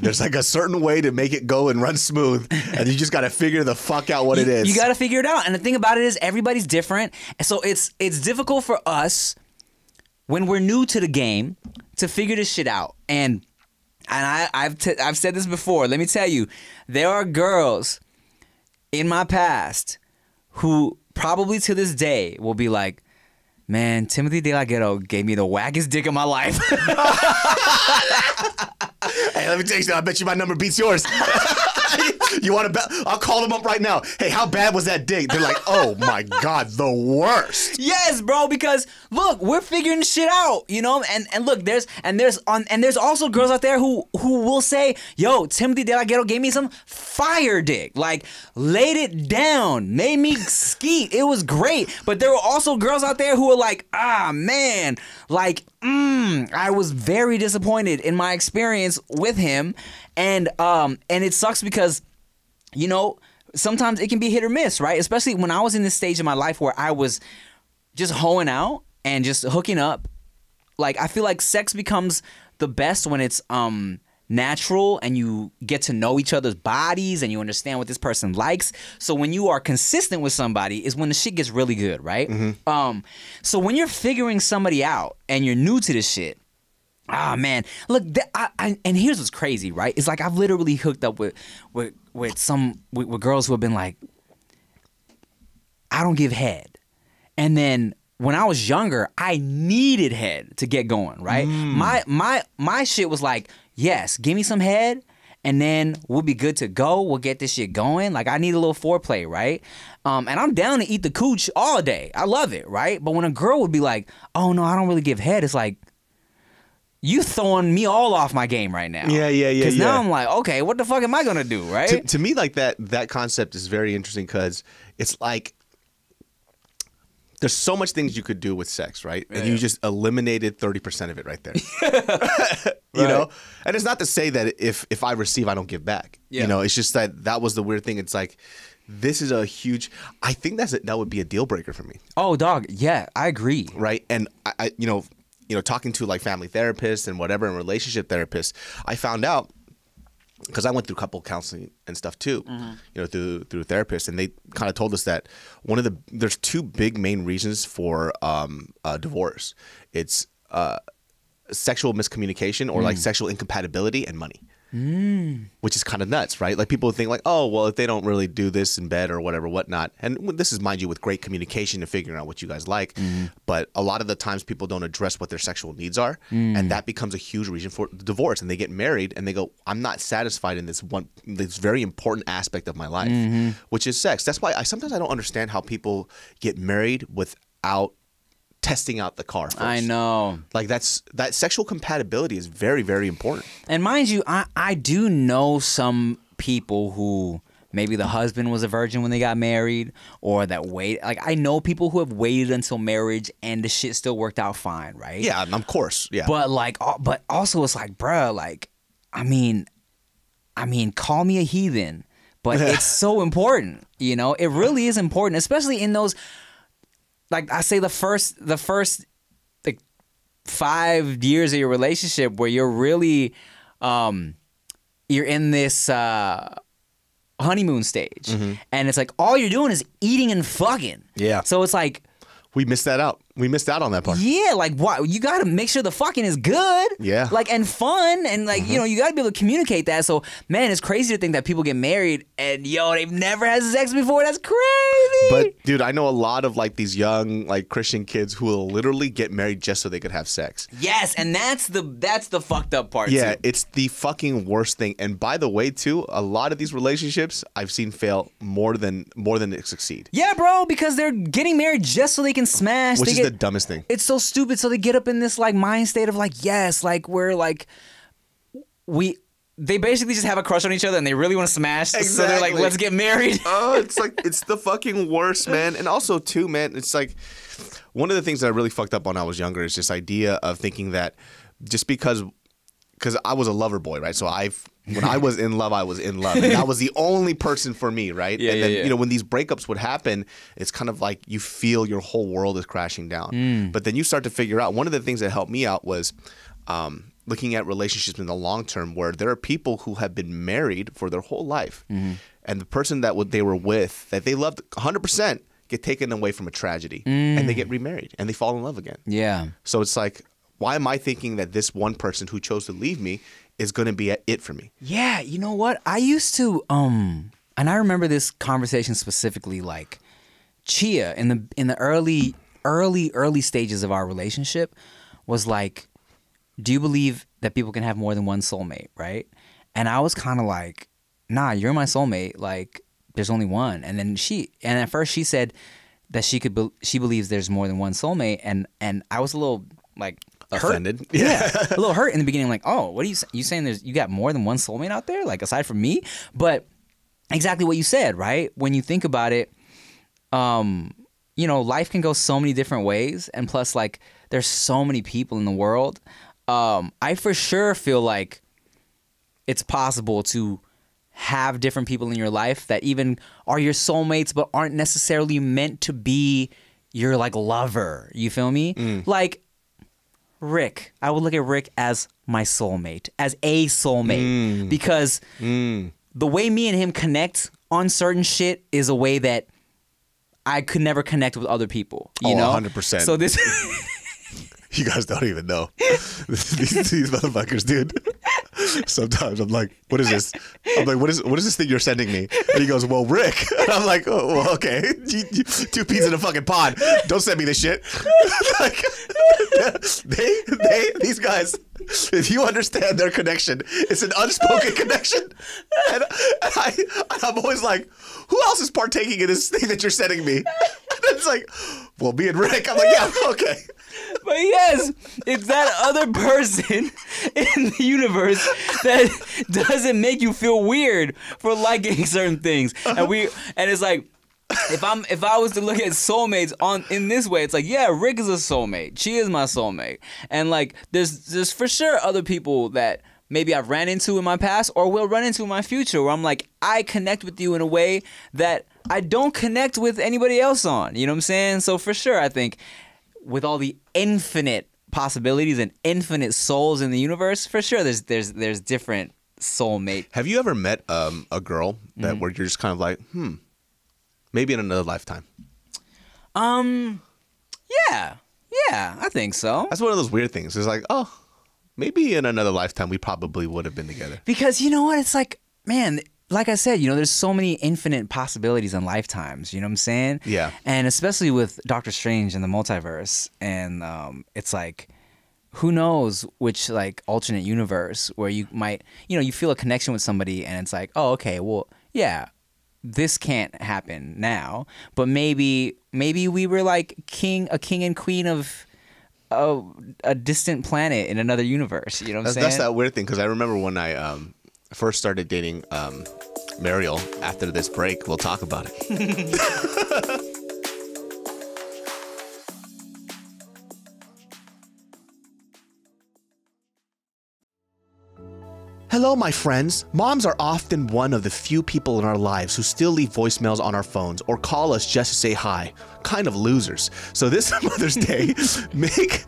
There's like a certain way to make it go and run smooth, and you just got to figure the fuck out what it You- is. You got to figure it out. And the thing about it is everybody's different. And so it's it's difficult for us when we're new to the game to figure this shit out. And and I I've t- I've said this before. Let me tell you, there are girls in my past who probably to this day will be like, "Man, Timothy DeLaGhetto gave me the wackest dick of my life." Hey, let me tell you something. I bet you my number beats yours. You want to bet? I'll call them up right now. Hey, how bad was that dick? They're like, oh my god, the worst. Yes, bro. Because look, we're figuring shit out, you know. And and look, there's and there's on and there's also girls out there who who will say, "Yo, Timothy DeLaGhetto gave me some fire dick, like laid it down, made me skeet. It was great." But there were also girls out there who were like, "Ah, man, like, mm, I was very disappointed in my experience with him." And um and it sucks because you know, sometimes it can be hit or miss, right? Especially when I was in this stage of my life where I was just hoeing out and just hooking up. Like I feel like sex becomes the best when it's um natural and you get to know each other's bodies and you understand what this person likes. So when you are consistent with somebody is when the shit gets really good, right? Um so when you're figuring somebody out and you're new to this shit, Ah man, look, th- I, I, and here's what's crazy, right? It's like I've literally hooked up with with with some with, with girls who have been like, I don't give head, and then when I was younger, I needed head to get going, right? My my my shit was like, yes, give me some head, and then we'll be good to go. We'll get this shit going. Like I need a little foreplay, right? Um, and I'm down to eat the cooch all day. I love it, right? But when a girl would be like, oh no, I don't really give head, it's like you throwing me all off my game right now. Yeah, yeah, yeah, Because yeah. now I'm like, okay, what the fuck am I gonna do, right? to, to me like that that concept is very interesting because it's like there's so much things you could do with sex right and you just eliminated 30% of it right there you know and it's not to say that if if i receive i don't give back Yeah. you know it's just that that was the weird thing it's like this is a huge i think that's a, that would be a deal breaker for me oh, dog, yeah, I agree. right? And I, I you know, you know, talking to like family therapists and whatever and relationship therapists, I found out because I went through couple counseling and stuff too, you know, through through therapists, and they kind of told us that one of the there's two big main reasons for um, uh, divorce. It's uh, sexual miscommunication or like sexual incompatibility and money. Mm. Which is kind of nuts, right? Like people think like, oh, well, if they don't really do this in bed or whatever, whatnot, and this is mind you with great communication and figuring out what you guys like, mm-hmm. but a lot of the times people don't address what their sexual needs are, mm. and that becomes a huge reason for divorce. And they get married and they go, I'm not satisfied in this one, this very important aspect of my life, mm-hmm. which is sex. That's why I sometimes I don't understand how people get married without testing out the car. First. I know. Like that's that sexual compatibility is very very important. And mind you, I, I do know some people who maybe the husband was a virgin when they got married, or that wait like I know people who have waited until marriage and the shit still worked out fine, right? Yeah, of course. Yeah. But like, but also it's like, bruh, like, I mean, I mean, call me a heathen, but it's so important. You know, it really is important, especially in those. Like I say, the first, the first, like five years of your relationship where you're really, um, you're in this uh honeymoon stage, and it's like all you're doing is eating and fucking. Yeah. So it's like. we missed that out. We missed out on that part. Yeah, like why you got to make sure the fucking is good. Yeah. like and fun, and like you mm-hmm. know you got to be able to communicate that. So man, it's crazy to think that people get married and yo they've never had sex before. That's crazy. But dude, I know a lot of like these young like Christian kids who will literally get married just so they could have sex. yes, and that's the that's the fucked up part. Yeah, too. it's the fucking worst thing. And by the way, too, a lot of these relationships I've seen fail more than more than succeed, yeah, bro, because they're getting married just so they can smash. which they the dumbest thing. it's so stupid. So they get up in this like mind state of like, yes, like we're like we. They basically just have a crush on each other and they really want to smash. So they're like, let's get married. oh, it's like it's the fucking worst, man. And also too, man, it's like one of the things that I really fucked up on when I was younger is this idea of thinking that just because because I was a lover boy, right? So I've when I was in love, I was in love. And that was the only person for me, right? Yeah, and yeah, then yeah. you know when these breakups would happen, it's kind of like you feel your whole world is crashing down. Mm. But then you start to figure out one of the things that helped me out was um, looking at relationships in the long term, where there are people who have been married for their whole life, Mm-hmm. and the person that they were with that they loved 100 percent get taken away from a tragedy, and they get remarried and they fall in love again. yeah. So it's like, why am I thinking that this one person who chose to leave me is going to be it for me? Yeah, you know what? I used to um and I remember this conversation specifically like Chia in the in the early early early stages of our relationship was like do you believe that people can have more than one soulmate, right? And I was kind of like nah, you're my soulmate. Like, there's only one. And then she, and at first she said that she could, be, she believes there's more than one soulmate. And and I was a little like hurt. Offended. Yeah, a little hurt in the beginning. Like, oh, what are you you saying? There's you got more than one soulmate out there, like aside from me. But exactly what you said, right? When you think about it, um, you know, life can go so many different ways, and plus, like, there's so many people in the world. Um, I for sure feel like it's possible to have different people in your life that even are your soulmates but aren't necessarily meant to be your like lover. You feel me? Like Rick, I would look at Rick as my soulmate, as a soulmate because the way me and him connect on certain shit is a way that I could never connect with other people. You Oh, know, 100%. So this, You guys don't even know. these, these motherfuckers, dude. Sometimes I'm like, what is this? I'm like, what is what is this thing you're sending me? And he goes, well, Rick. And I'm like, oh, well, okay. Two peas in a fucking pod. Don't send me this shit. like, they, they, these guys, if you understand their connection, it's an unspoken connection. And, and I, I'm always like, who else is partaking in this thing that you're sending me? And it's like, well, and Rick. I'm like, yeah, okay. But yes, it's that other person in the universe that doesn't make you feel weird for liking certain things. And we and it's like if I'm if I was to look at soulmates on in this way, it's like, yeah, Rick is a soulmate. She is my soulmate. And like there's there's for sure other people that maybe I've ran into in my past or will run into in my future where I'm like, I connect with you in a way that I don't connect with anybody else on. You know what I'm saying? So for sure I think with all the infinite possibilities and infinite souls in the universe, for sure there's there's there's different soulmate. Have you ever met um, a girl Mm-hmm. that where you're just kind of like, hmm, maybe in another lifetime? Um yeah. Yeah, I think so. That's one of those weird things. It's like, oh, maybe in another lifetime we probably would have been together. Because you know what? It's like, man, like I said, you know, there's so many infinite possibilities and lifetimes. You know what I'm saying? Yeah. And especially with Doctor Strange and the multiverse, and um, it's like, who knows which like alternate universe where you might, you know, you feel a connection with somebody, and it's like, oh, okay, well, yeah, this can't happen now, but maybe, maybe we were like king, a king and queen of. A, a distant planet in another universe. You know what I'm That's, saying? that's that weird thing because I remember when I um, first started dating um, Mariel. After this break, we'll talk about it. Hello, my friends. Moms are often one of the few people in our lives who still leave voicemails on our phones or call us just to say hi. Kind of losers. So this Mother's Day, make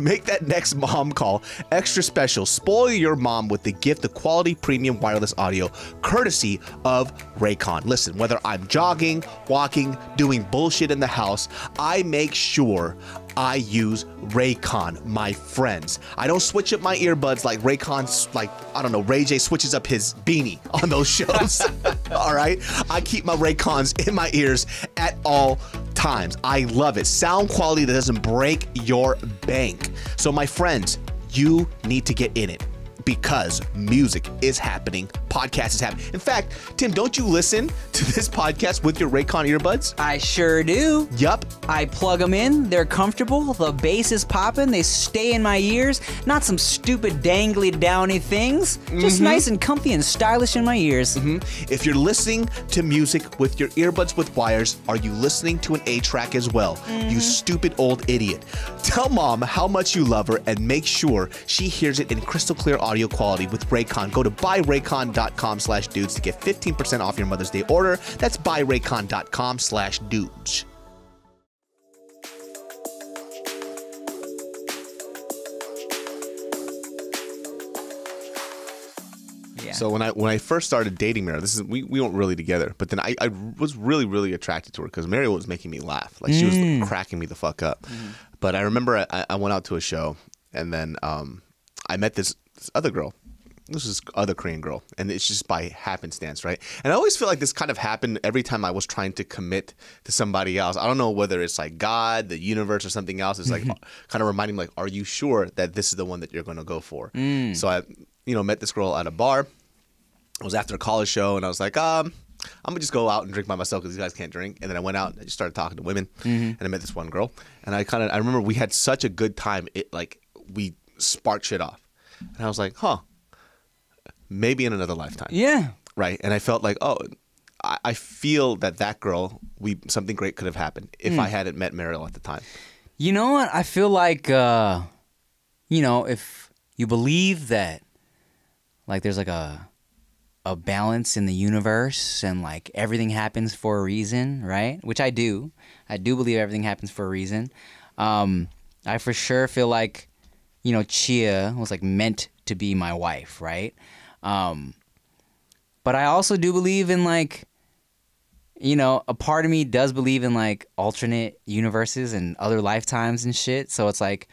make that next mom call extra special. Spoil your mom with the gift of quality premium wireless audio courtesy of Raycon. Listen, whether I'm jogging, walking, doing bullshit in the house, I make sure I use Raycon, my friends. I don't switch up my earbuds like Raycon's, like, I don't know, Ray J switches up his beanie on those shows. all right? I keep my Raycons in my ears at all times. I love it. Sound quality that doesn't break your bank. So, my friends, you need to get in it because music is happening, podcast is happening. In fact, Tim, don't you listen to this podcast with your Raycon earbuds? I sure do. Yup. I plug them in, they're comfortable, the bass is popping, they stay in my ears. Not some stupid dangly downy things, just mm-hmm. nice and comfy and stylish in my ears. Mm-hmm. If you're listening to music with your earbuds with wires, are you listening to an A track as well? You mm-hmm. stupid old idiot. Tell mom how much you love her and make sure she hears it in crystal clear audio quality with Raycon. Go to buyraycon.com slash dudes to get 15% off your Mother's Day order. That's buyraycon.com slash dudes. Yeah. So when I when I first started dating Mary, this is we, we weren't really together, but then I, I was really really attracted to her because Mary was making me laugh, like she was cracking me the fuck up. But I remember I, I went out to a show and then um, I met this, this other girl. This is other Korean girl, and it's just by happenstance, right? And I always feel like this kind of happened every time I was trying to commit to somebody else. I don't know whether it's like God, the universe, or something else. It's like mm-hmm. kind of reminding me, like, are you sure that this is the one that you're going to go for? Mm. So I, you know, met this girl at a bar it was after a college show, and I was like, um, I'm gonna just go out and drink by myself because these guys can't drink. And then I went out and I just started talking to women, mm-hmm. and I met this one girl, and I kind of I remember we had such a good time. It like we sparked shit off, and I was like, huh, maybe in another lifetime, Yeah. right? And I felt like, oh. I I feel that that girl, we something great could have happened if I hadn't met Mariel at the time. You know what? I feel like, uh, you know, if you believe that, like, there's like a a balance in the universe and like everything happens for a reason, right? Which I do. I do believe everything happens for a reason. Um, I for sure feel like, you know, Chia was like meant to be my wife, right? Um, but I also do believe in like you know, a part of me does believe in like alternate universes and other lifetimes and shit. So it's like,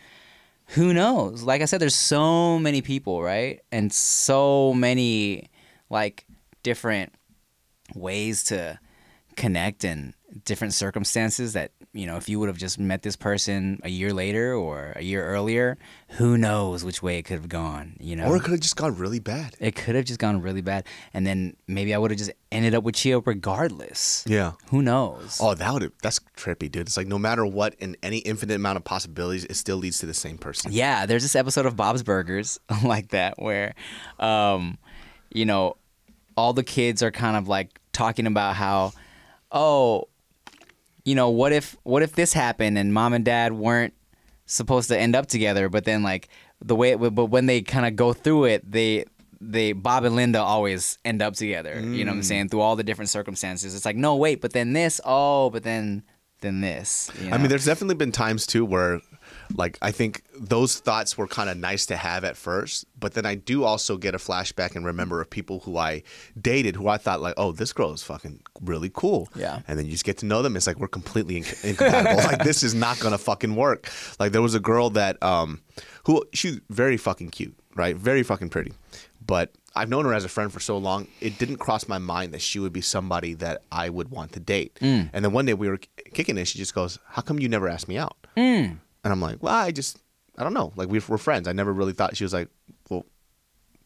who knows? Like I said, there's so many people, right? And so many like different ways to connect and different circumstances that, you know, if you would have just met this person a year later or a year earlier, who knows which way it could have gone, you know? Or it could have just gone really bad. it could have just gone really bad. And then maybe I would have just ended up with Chia regardless. Yeah. Who knows? Oh, that would that's trippy, dude. It's like no matter what, in any infinite amount of possibilities, it still leads to the same person. Yeah, there's this episode of Bob's Burgers like that where, um, you know, all the kids are kind of like talking about how, oh, you know, what if what if this happened and mom and dad weren't supposed to end up together, but then like the way, it, but when they kind of go through it, they they Bob and Linda always end up together. You know what I'm mm. saying? Through all the different circumstances, it's like no, wait, but then this, oh, but then then this. you I mean, there's definitely been times too where, like, I think those thoughts were kind of nice to have at first, but then I do also get a flashback and remember of people who I dated who I thought like, oh, this girl is fucking really cool. Yeah. And then you just get to know them. It's like we're completely inc- incompatible. like this is not gonna fucking work. Like there was a girl that, um, who she's very fucking cute, right? Very fucking pretty, but. I've known her as a friend for so long, it didn't cross my mind that she would be somebody that I would want to date. And then one day we were k- kicking it, she just goes, How come you never asked me out? And I'm like, Well, I just, I don't know. Like, we we're friends. I never really thought, she was like, Well,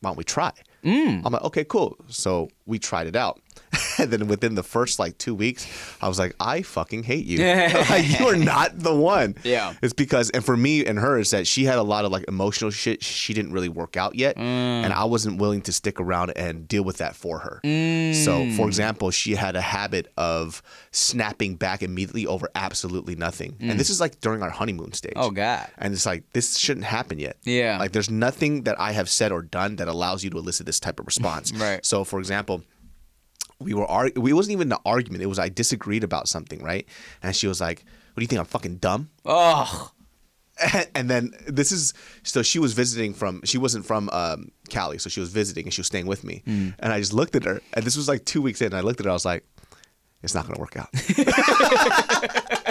why don't we try? Mm. I'm like, Okay, cool. So we tried it out. and then within the first like two weeks, I was like, I fucking hate you. Like, you are not the one. Yeah. It's because, and for me and her, is that she had a lot of like emotional shit she didn't really work out yet. Mm. And I wasn't willing to stick around and deal with that for her. So, for mm. example, she had a habit of snapping back immediately over absolutely nothing. And this mm. is like during our honeymoon stage. Oh, God. And it's like, this shouldn't happen yet. Yeah. Like, there's nothing that I have said or done that allows you to elicit this type of response. Right. So, for example, we were arg- we wasn't even an argument. It was I disagreed about something, right? And she was like, "What do you think? I'm fucking dumb." Oh, and then this is so she was visiting from she wasn't from um, Cali, so she was visiting and she was staying with me. And I just looked at her, and this was like two weeks in. And I looked at her, I was like, "It's not gonna work out."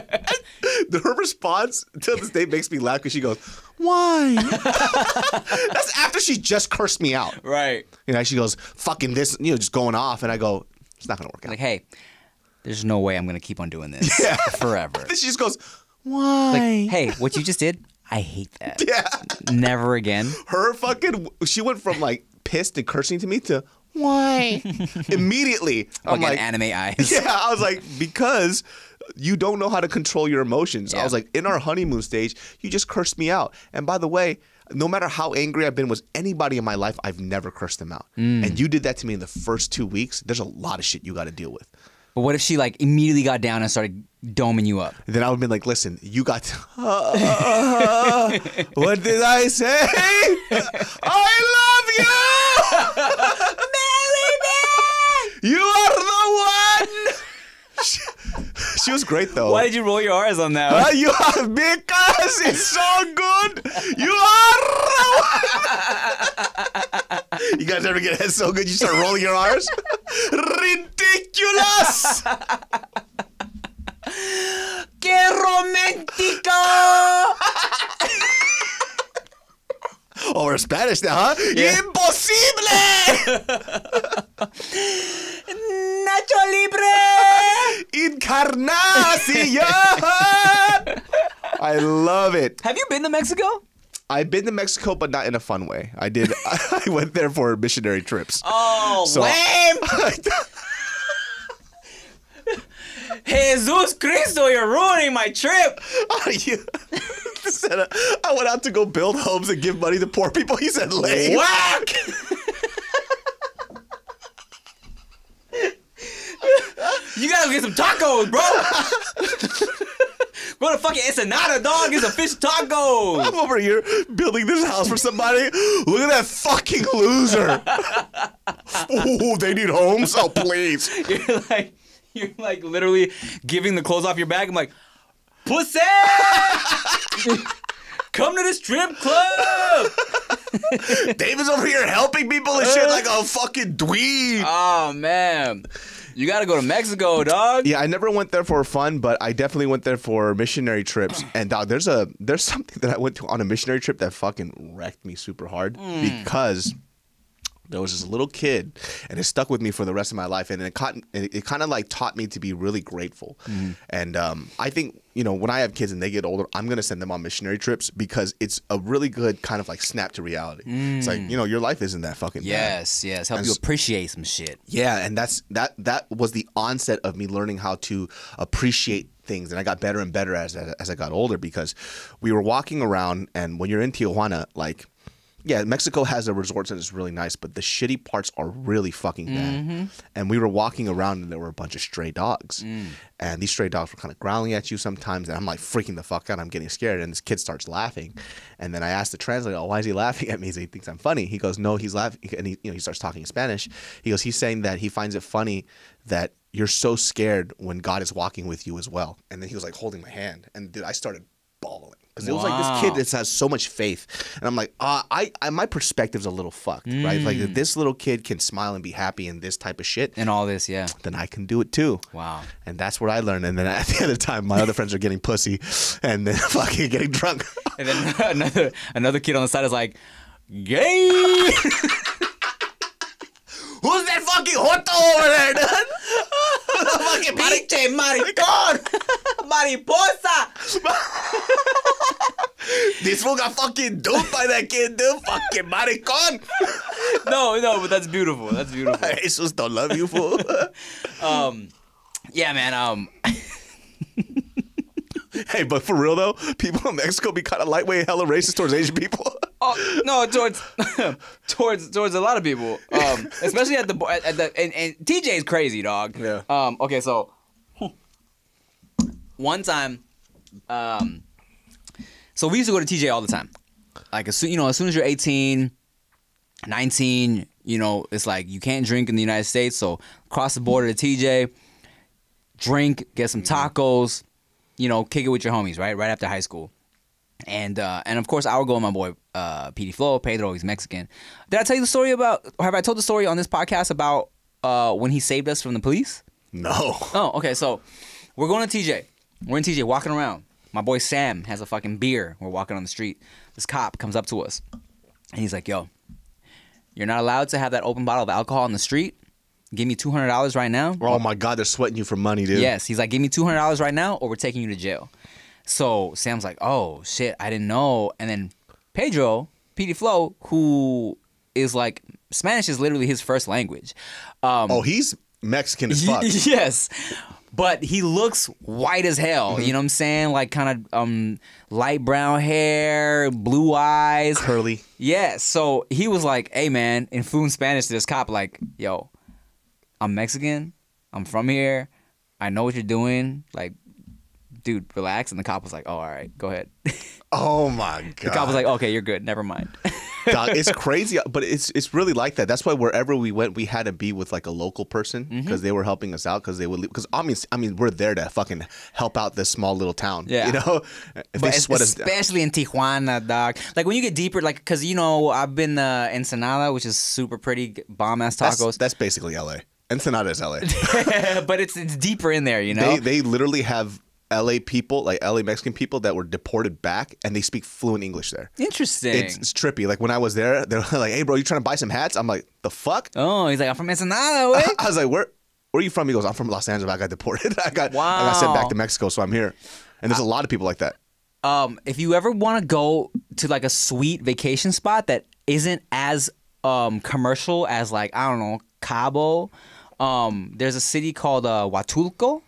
her response to this day makes me laugh because she goes, "Why?" That's after she just cursed me out. right. You know, she goes, "Fucking this," you know, just going off, and I go, "It's not gonna work out." Like, hey, there's no way I'm gonna keep on doing this forever. Then she just goes, "Why?" Like, hey, what you just did, I hate that. yeah. Never again. her fucking she went from like pissed and cursing to me to why immediately i'm Fucking like anime eyes. yeah i was like because you don't know how to control your emotions i was like in our honeymoon stage you just cursed me out and by the way no matter how angry I've been with anybody in my life, I've never cursed them out. Mm. And you did that to me in the first two weeks. There's a lot of shit you got to deal with. But what if she like immediately got down and started doming you up? Then I would have been like, listen, you got to, what did I say? I love you! You are the one! She, she was great though. Why did you roll your R's on that? Uh, you are because it's so good. You are. you guys ever get head so good you start rolling your R's? Ridiculous. ¡Qué romántico! Oh, we're Spanish now, huh? Imposible. Nacho Libre! Encarnacion. I love it. Have you been to Mexico? I've been to Mexico, but not in a fun way. I did. I went there for missionary trips. Oh, So- lame! Jesus Cristo, you're ruining my trip. You- said, uh, I went out to go build homes and give money to poor people. He said, "Lame." Whack! You gotta get some tacos, bro. Go to fucking Ensenada, dog. Get some fish tacos. I'm over here building this house for somebody. Look at that fucking loser. Ooh, they need homes. Oh, please. You're like, you're like literally giving the clothes off your back. I'm like, pussy, come to the strip club. David's over here helping people and shit like a fucking dweeb. Oh man, you gotta go to Mexico, dog. Yeah, I never went there for fun, but I definitely went there for missionary trips. And dog, there's a there's something that I went to on a missionary trip that fucking wrecked me super hard hmm. because there was this little kid, and it stuck with me for the rest of my life. And it caught, it, it kind of like taught me to be really grateful. And um, I think you know when I have kids and they get older, I'm gonna send them on missionary trips because it's a really good kind of like snap to reality. It's like you know your life isn't that fucking bad. Yes, yes. Help And you appreciate some shit. Yeah, and that's that that was the onset of me learning how to appreciate things and I got better and better as as I got older because we were walking around and when you're in Tijuana like yeah, Mexico has a resort that is really nice, but the shitty parts are really fucking bad. Mm-hmm. And we were walking around and there were a bunch of stray dogs. Mm. And these stray dogs were kind of growling at you sometimes. And I'm like freaking the fuck out. I'm getting scared. And this kid starts laughing. And then I asked the translator, oh, why is he laughing at me? He thinks I'm funny. He goes, no, he's laughing. And he, you know, he starts talking Spanish. He goes, he's saying that he finds it funny that you're so scared when God is walking with you as well. And then he was like holding my hand. And dude, I started bawling. Because it was like this kid Wow. that has so much faith, and I'm like, uh, I, I, my perspective's a little fucked, right? Like, Mm. if this little kid can smile and be happy in this type of shit, And all this, yeah. then I can do it too. Wow. And that's what I learned. And then at the end other time, my other friends are getting pussy, and then fucking getting drunk. And then another another kid on the side is like, gay. Who's that fucking joto over there, dude? fucking Pinche maricón. Mariposa. This fool got fucking duped by that kid, dude. Fucking maricon. No, no, but that's beautiful. That's beautiful. Jesus don't love you, fool. Um, yeah, man. Um, hey, but for real though, people in Mexico be kind of lightweight, hella racist towards Asian people. oh, no, towards towards towards a lot of people. Um, especially at the at, the and, and TJ is crazy, dog. Yeah. Um. Okay, so one time, um, so we used to go to TJ all the time. Like as soon you know, as soon as you're 18, 19, you know, it's like you can't drink in the United States, so cross the border to TJ, drink, get some tacos, you know, kick it with your homies, right? Right after high school. And uh, and of course I would go with my boy uh, PD Flo, Pedro, he's Mexican. Did I tell you the story about or have I told the story on this podcast about uh, when he saved us from the police? No. Oh, okay. So we're going to TJ. We're in TJ walking around. My boy Sam has a fucking beer. We're walking on the street. This cop comes up to us and he's like, Yo, you're not allowed to have that open bottle of alcohol on the street. Give me $200 right now. Oh my God, they're sweating you for money, dude. Yes. He's like, Give me $200 right now or we're taking you to jail. So Sam's like, Oh, shit, I didn't know. And then Pedro, PD Flo, who is like, Spanish is literally his first language. Um, Oh, he's Mexican as fuck. yes. But he looks white as hell. Mm-hmm. You know what I'm saying? Like kind of um light brown hair, blue eyes. Curly. Yeah. So he was like, "Hey man," in fluent Spanish to this cop, like, "Yo, I'm Mexican. I'm from here. I know what you're doing. Like, dude, relax." And the cop was like, "Oh, all right, go ahead." Oh my God. the cop was like, "Okay, you're good. Never mind." Dog, it's crazy, but it's it's really like that. That's why wherever we went, we had to be with like a local person Mm-hmm. because they were helping us out because they would because I mean I mean we're there to fucking help out this small little town. Yeah. you know, if But sweat us especially in Tijuana, dog. Like when you get deeper, like because you know I've been uh, Ensenada, which is super pretty, bomb ass That's, tacos. that's basically LA. Ensenada is LA. but it's it's deeper in there, you know. They they literally have LA people like LA Mexican people that were deported back and they speak fluent English there. Interesting. It's, it's trippy. Like when I was there, they're like, "Hey, bro, you trying to buy some hats?" I'm like, "The fuck." oh, he's like, I'm from Ensenada, way. I was like, "Where, where are you from?" He goes, "I'm from Los Angeles. I got deported. I got, I got sent back to Mexico, so I'm here." And there's a lot of people like that. um, if you ever want to go to like a sweet vacation spot that isn't as um commercial as like I don't know Cabo, um, there's a city called uh, Huatulco,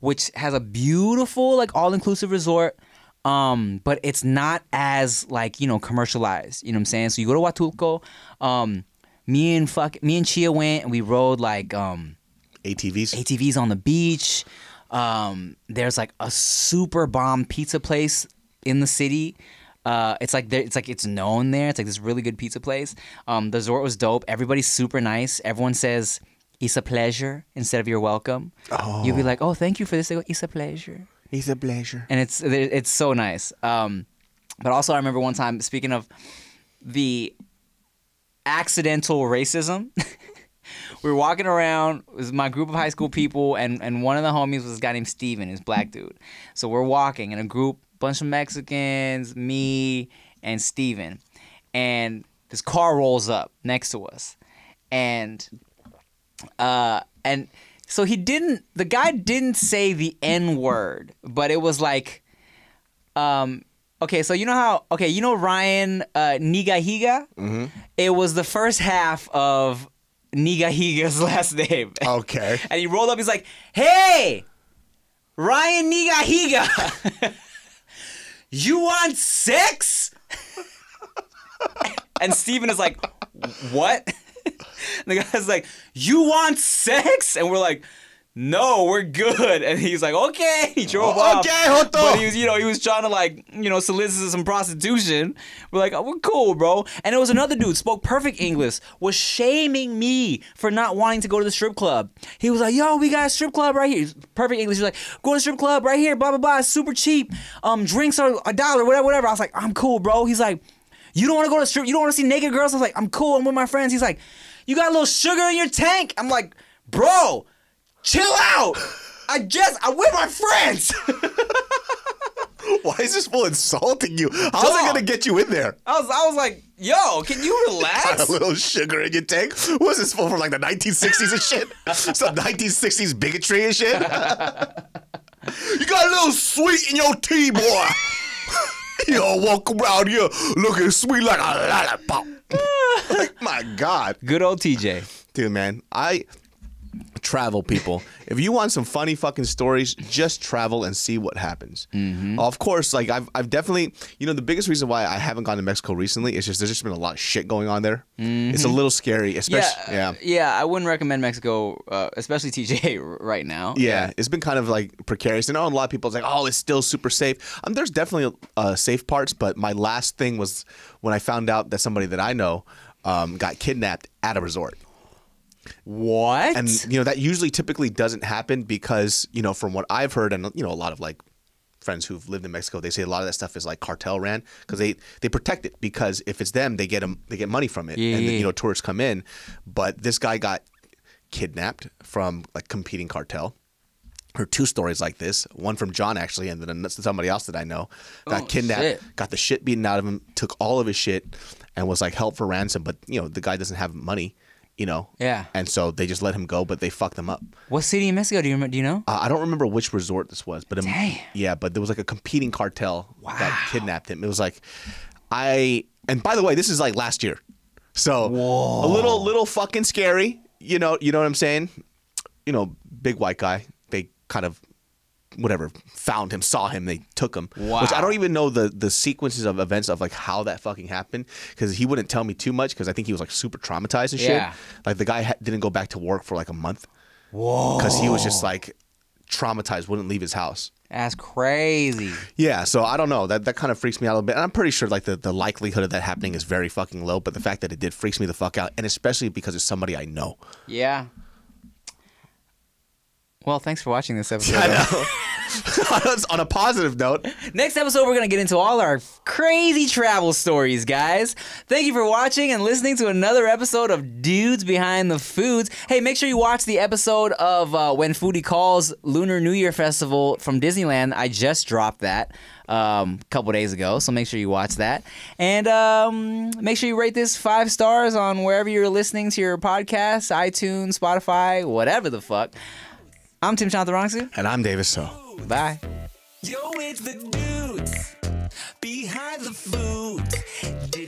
which has a beautiful like all inclusive resort. Um, but it's not as like you know commercialized. You know what I'm saying? So you go to Huatulco. Um, me and fuck me and Chia went and we rode like um ATVs. ATVs on the beach. Um, there's like a super bomb pizza place in the city. Uh, it's like there, it's like it's known there. It's like this really good pizza place. Um, the resort was dope. Everybody's super nice. Everyone says "It's a pleasure" instead of "You're welcome." You'll be like, "Oh, thank you for this." Go, "It's a pleasure," It's a pleasure. and it's it's so nice. Um, but also, I remember one time speaking of the accidental racism. we were walking around. It was my group of high school people, and, and one of the homies was this guy named Steven, a black dude. So we're walking in a group, bunch of Mexicans, me, and Steven. And this car rolls up next to us. And uh and so he didn't the guy didn't say the N word, but it was like um okay, so you know how okay, you know Ryan uh Nigahiga? Mm-hmm. It was the first half of Nigahiga's last name. Okay. And he rolled up, he's like, Hey, Ryan Nigahiga, you want sex? and Steven is like, What? And the guy's like, You want sex? And we're like, No, we're good. And he's like, Okay. He drove off. Okay, Joto. But he was, you know, he was trying to like, you know, solicit some prostitution. We're like, oh, we're cool, bro. And it was another dude, spoke perfect English, was shaming me for not wanting to go to the strip club. He was like, yo, we got a strip club right here. Perfect English. He was like, go to the strip club right here, blah, blah, blah. It's super cheap. Um, drinks are a dollar, whatever, whatever. I was like, I'm cool, bro. He's like, you don't want to go to the strip, you don't want to see naked girls? I was like, I'm cool, I'm with my friends. He's like, you got a little sugar in your tank? I'm like, bro, chill out. I just, I'm with my friends. Why is this fool insulting you? How's Dog. it gonna get you in there? I was, I was like, yo, can you Got relax? a little sugar in your tank? What's this fool from like the 1960s and shit? Some 1960s bigotry and shit? you got a little sweet in your tea, boy. you all walk around here looking sweet like a lollipop. Like, my God. Good old TJ. Dude, man, I travel people. If you want some funny fucking stories, just travel and see what happens. Of course, like I've, I've definitely, you know, the biggest reason why I haven't gone to Mexico recently is just there's just been a lot of shit going on there. It's a little scary, Yeah, especially yeah. yeah. I wouldn't recommend Mexico, uh, especially TJ right now. Yeah, it's been kind of like precarious. And know a lot of people is like, oh, it's still super safe. Um, there's definitely uh, safe parts, but my last thing was when I found out that somebody that I know um, got kidnapped at a resort. What? and you know that usually typically doesn't happen because you know from what I've heard and you know a lot of like friends who've lived in Mexico they say a lot of that stuff is like cartel ran because they they protect it because if it's them they get them they get money from it. Yeah, and yeah, you know tourists come in. But this guy got kidnapped from like competing cartel. Heard two stories like this. One from John actually and then somebody else that I know got Oh, kidnapped shit. got the shit beaten out of him took all of his shit and was like held for ransom. But you know the guy doesn't have money you know Yeah. and so they just let him go, but they fucked him up. what city in Mexico do you remember? Do you know? Uh, I don't remember which resort this was, but yeah, but there was like a competing cartel that kidnapped him. It was like, I and by the way, this is like last year, so a little little fucking scary. You know, you know what I'm saying? You know, big white guy. They kind of whatever found him, saw him, they took him. Wow. Which I don't even know the the sequences of events of like how that fucking happened because he wouldn't tell me too much because I think he was like super traumatized and shit. Yeah. Like the guy ha- didn't go back to work for like a month. Whoa. Because he was just like traumatized, wouldn't leave his house. That's crazy. Yeah, so I don't know. That that kind of freaks me out a little bit. And I'm pretty sure like the, the likelihood of that happening is very fucking low, but the fact that it did freaks me the fuck out, and especially because it's somebody I know. Yeah. Well, thanks for watching this episode. On a positive note, Next episode, we're going to get into all our crazy travel stories, guys. Thank you for watching and listening to another episode of Dudes Behind the Foods. Hey, make sure you watch the episode of uh, When Foodie Calls Lunar New Year Festival from Disneyland. I just dropped that um, a couple days ago, so make sure you watch that. And um, make sure you rate this five stars on wherever you're listening to your podcasts iTunes, Spotify, whatever the fuck. I'm Tim Chantarangsu. and I'm David So. Bye. Yo, it's the dudes. behind the food. Do.